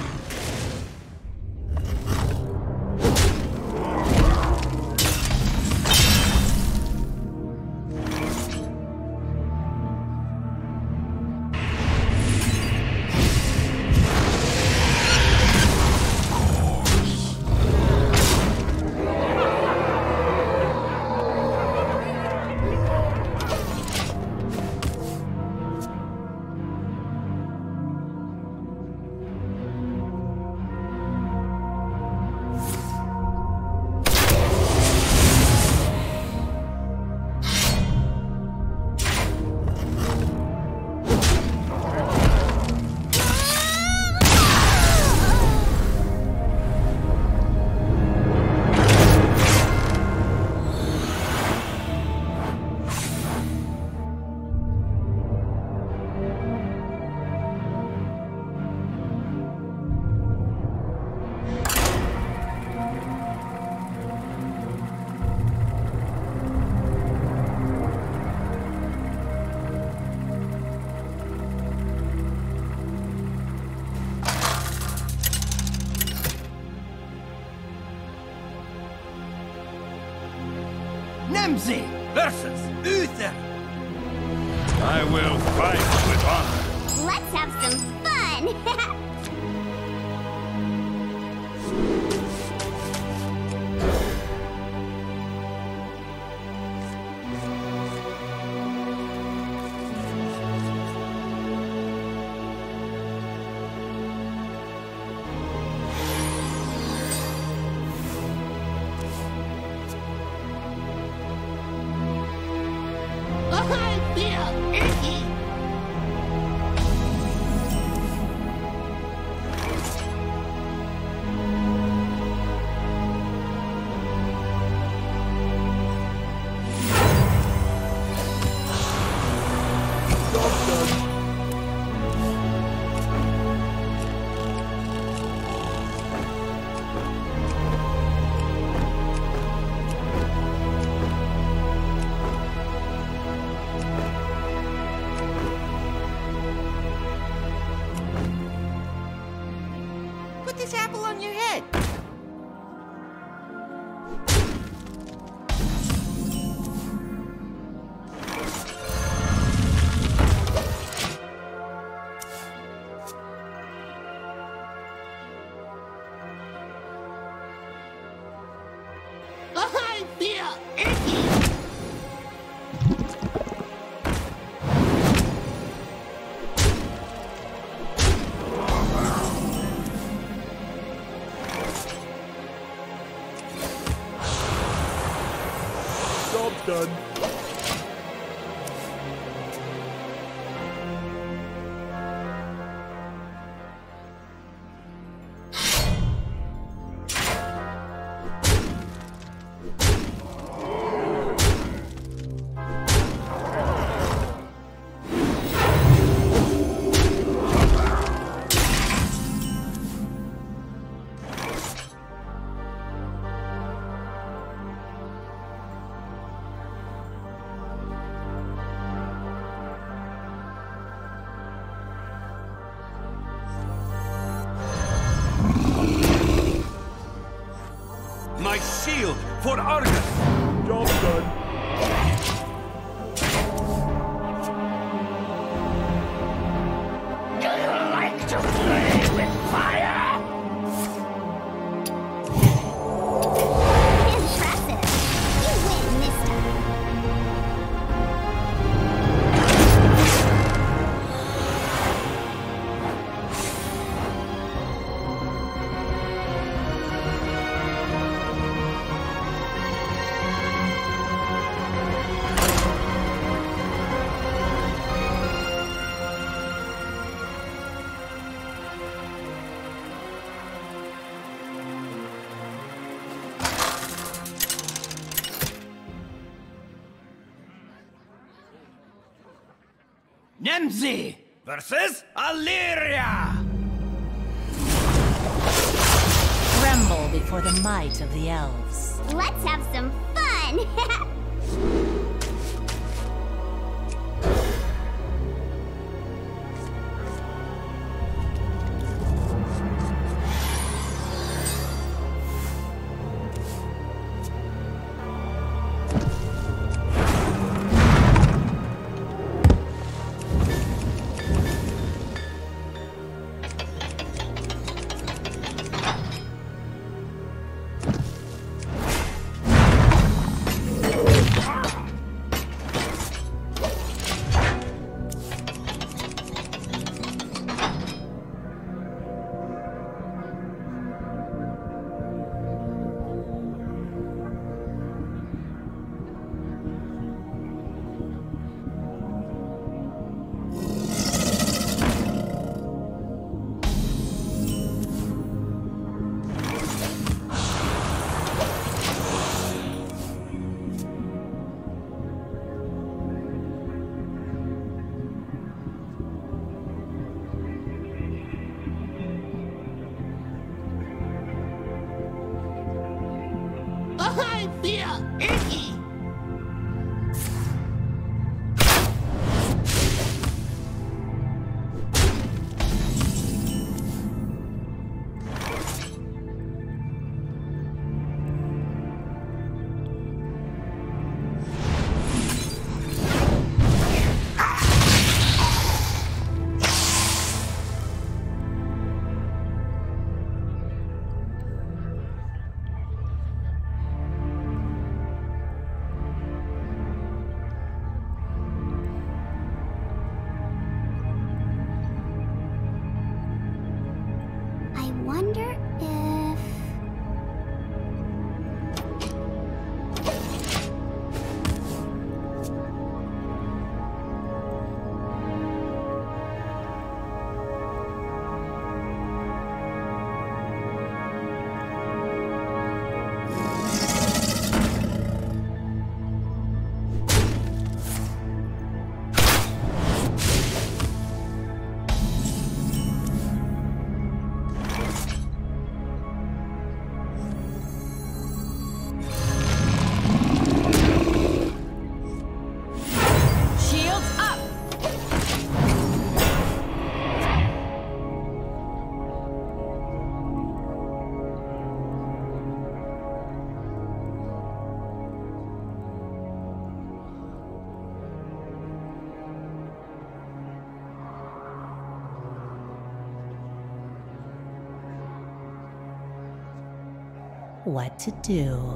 Ramsey versus Uther. I will fight. versus Alleria! Tremble before the might of the elves. Let's have what to do.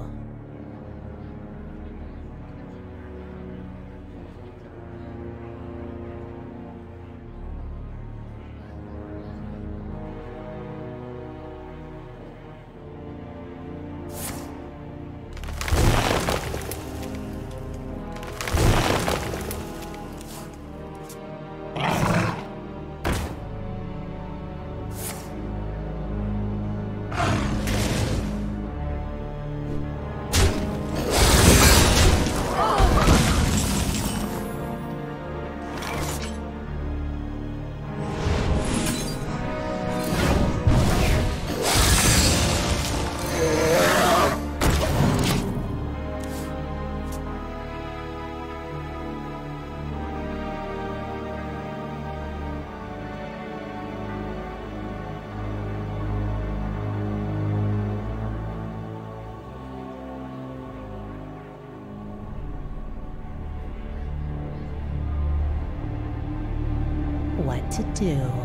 Do.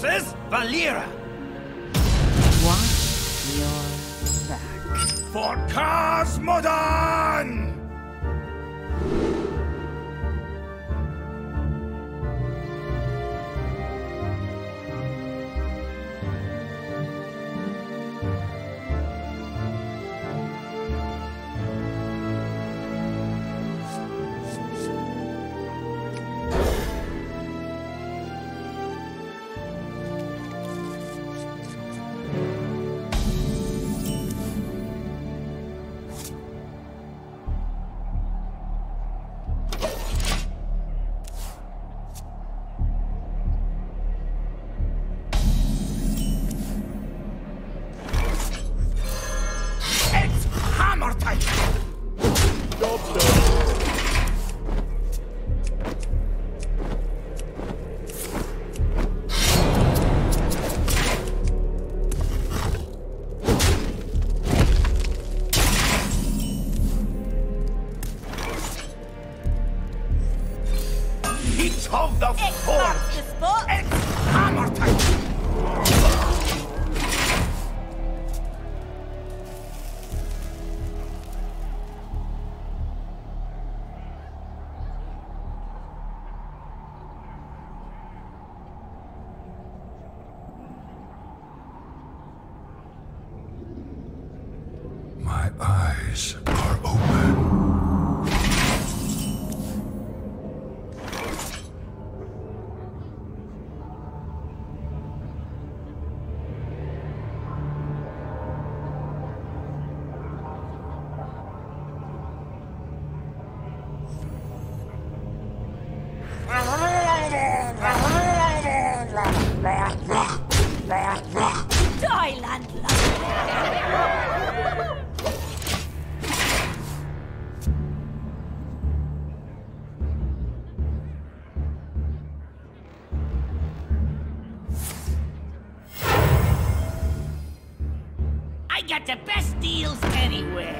Versus Valeera. Watch your back. For Cosmodon! Got the best deals anywhere!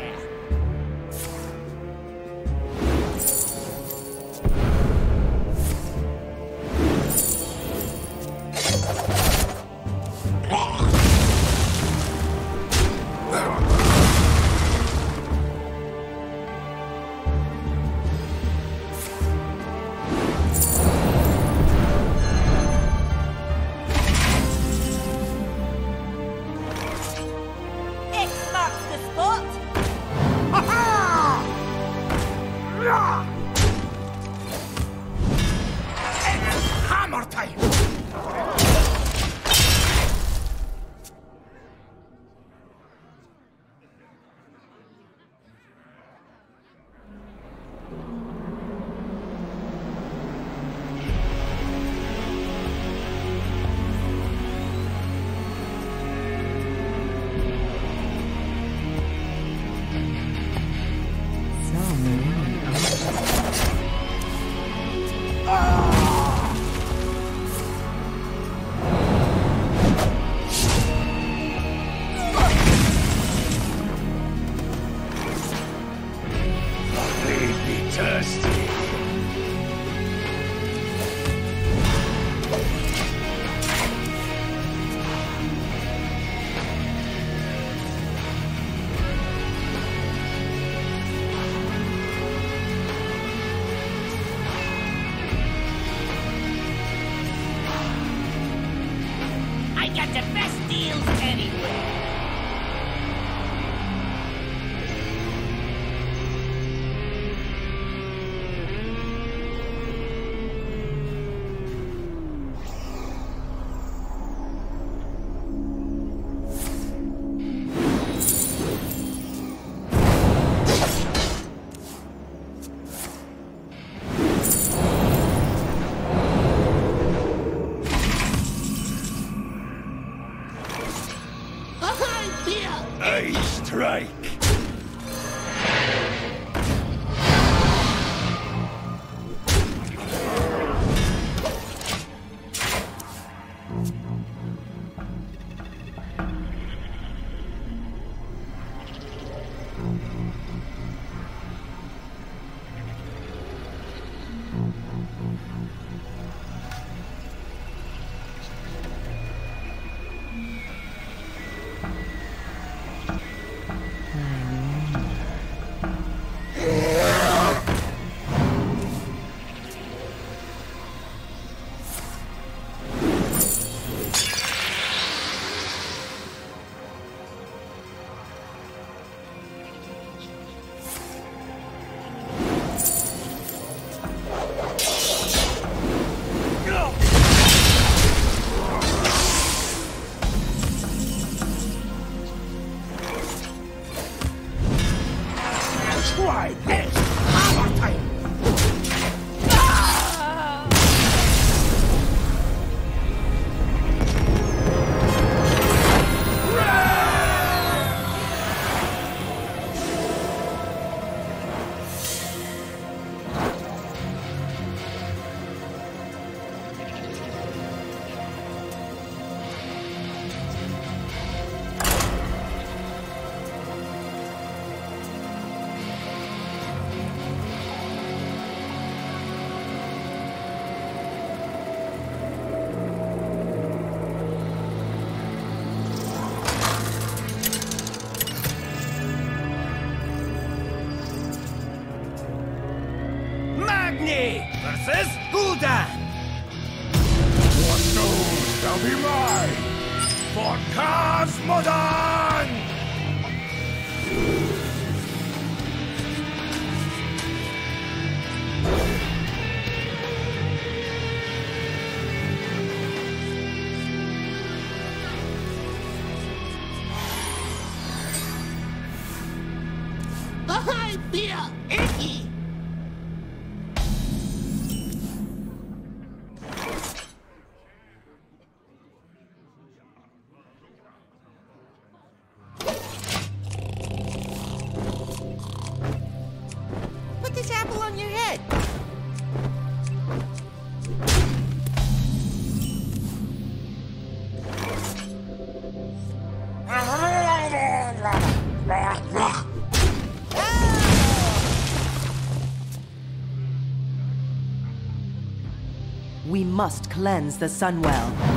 Must cleanse the Sunwell.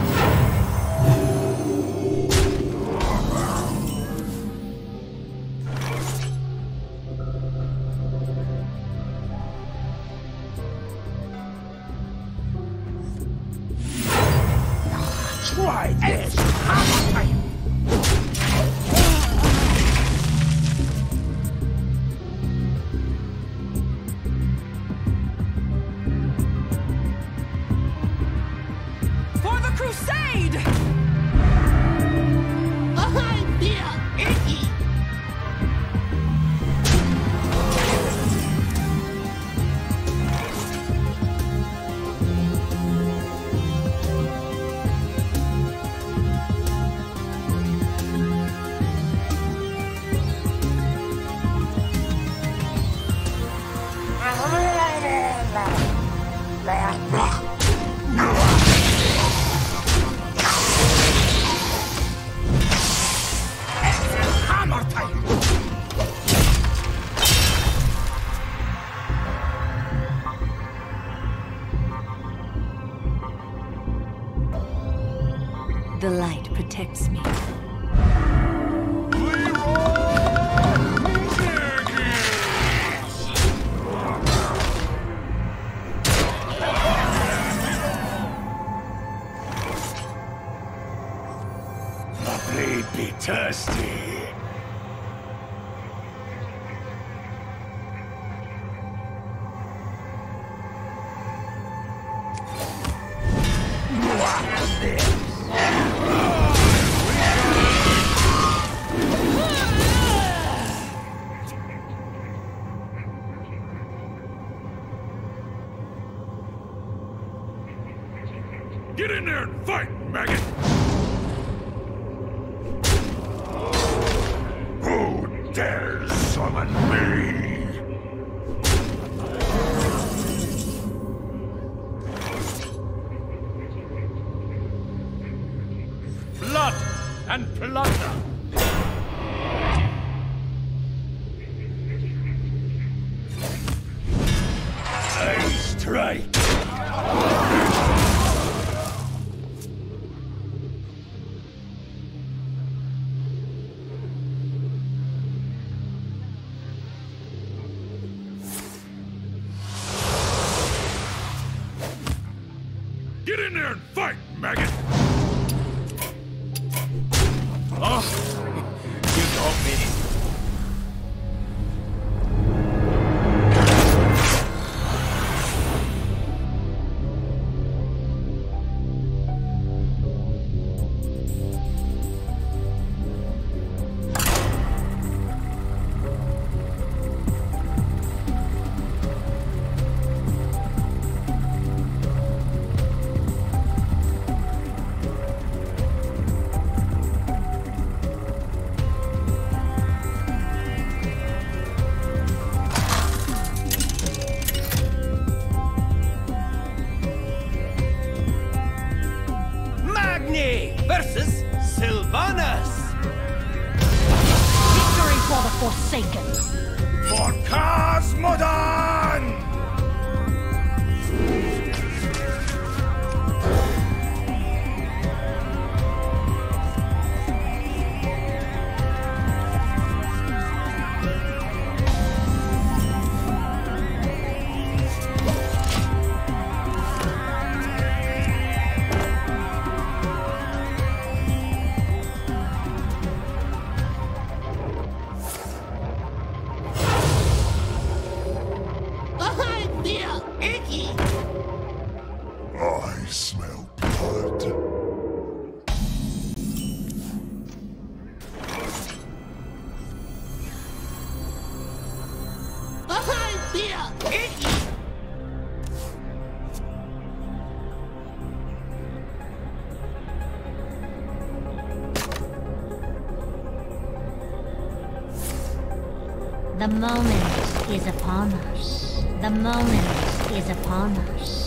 The moment is upon us. The moment is upon us.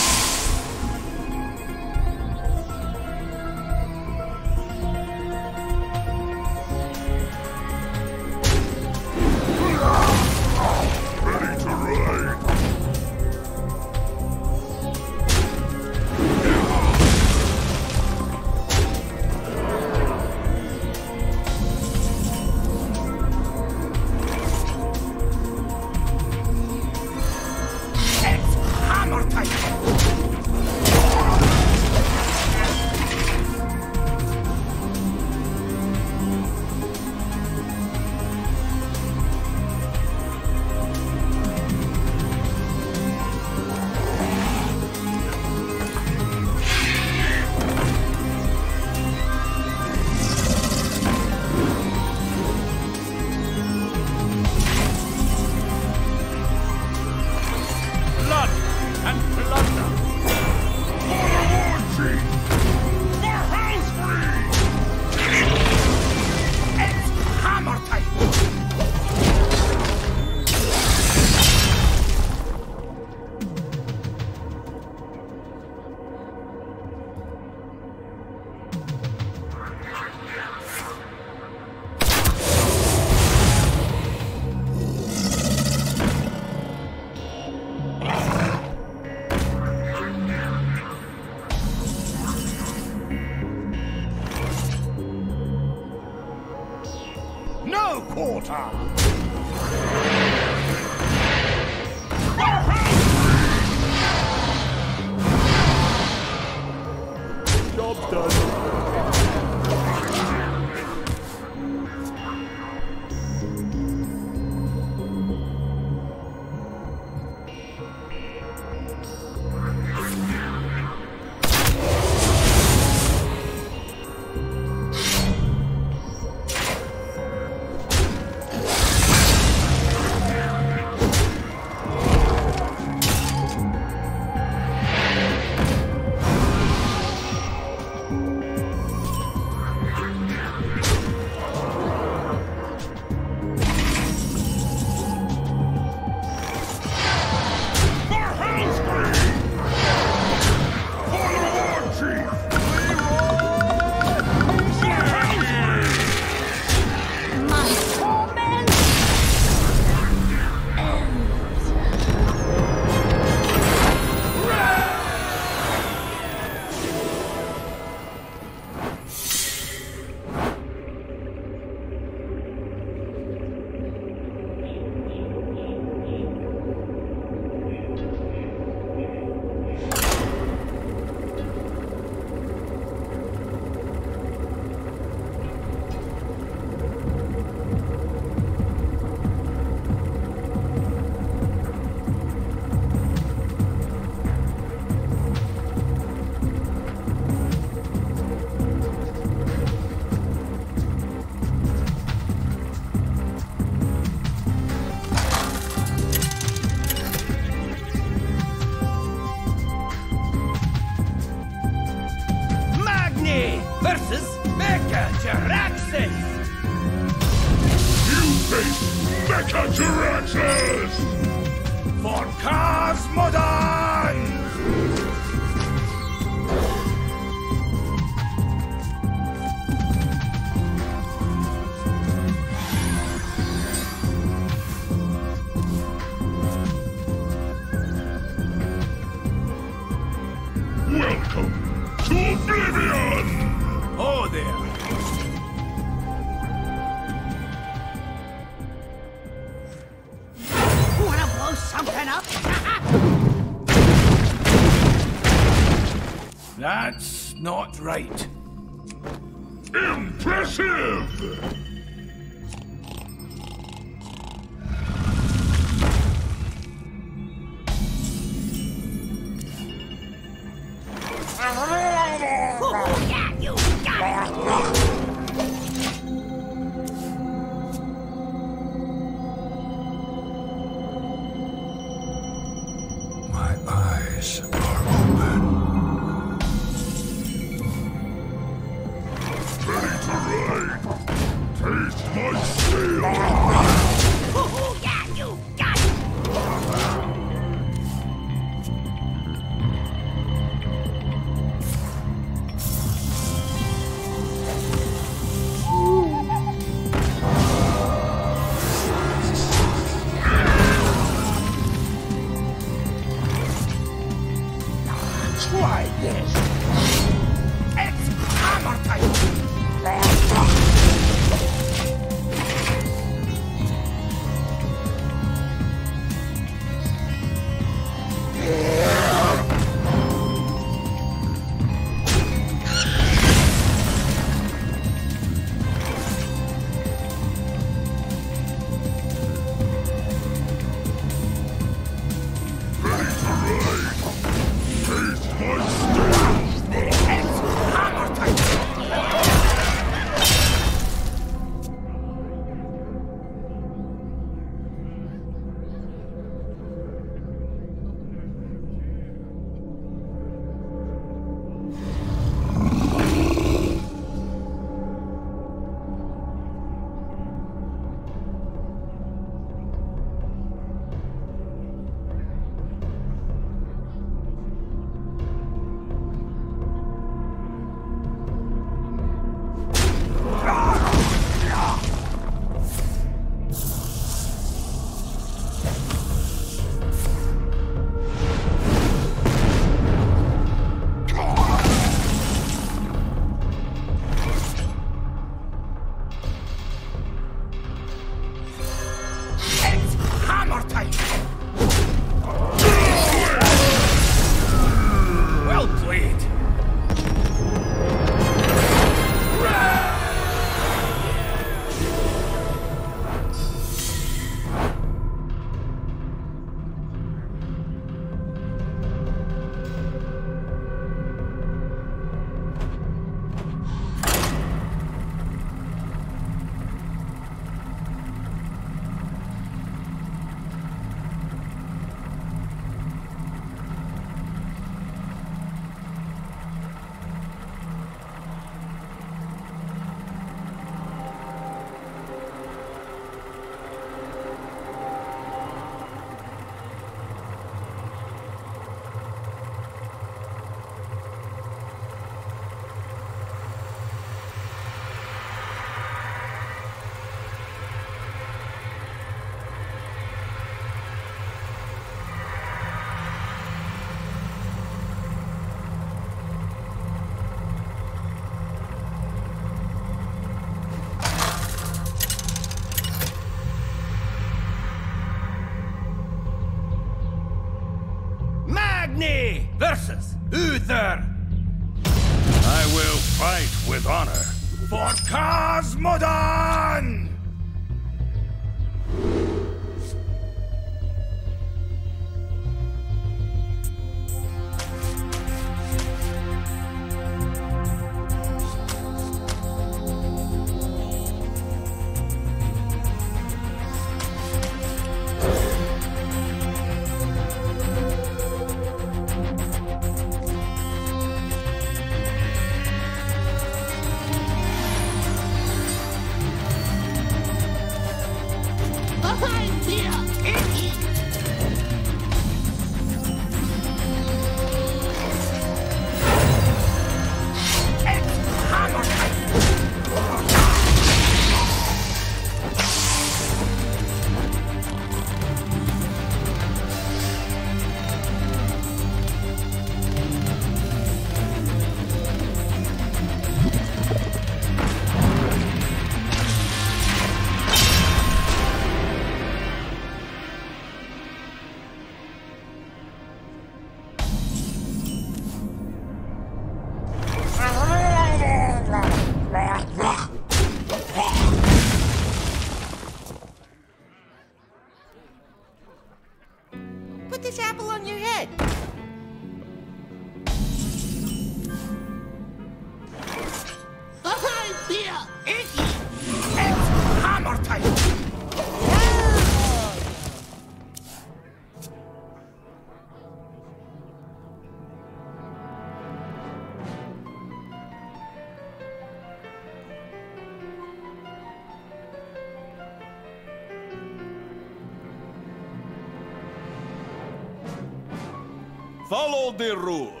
follow the rules.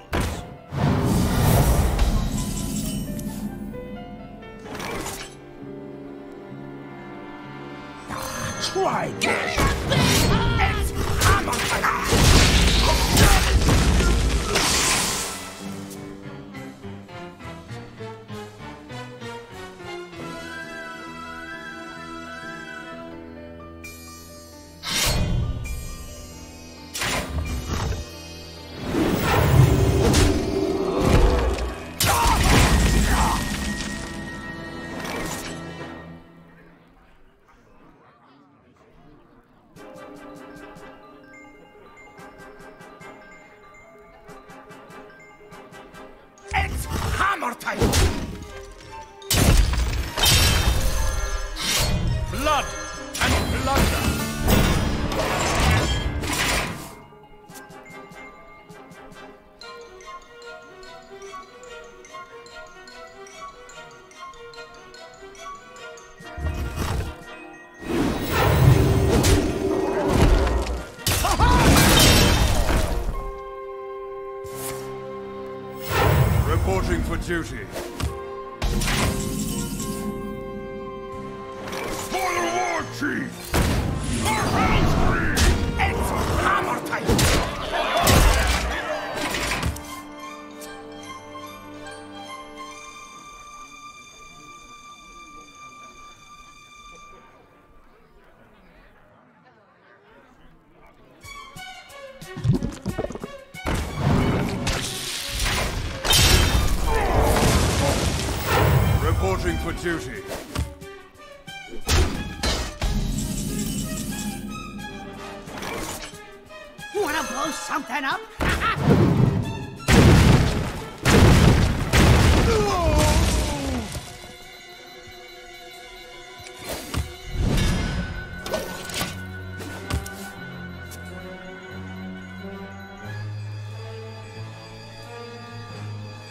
up.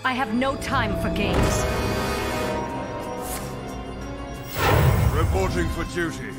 I have no time for games. Reporting for duty.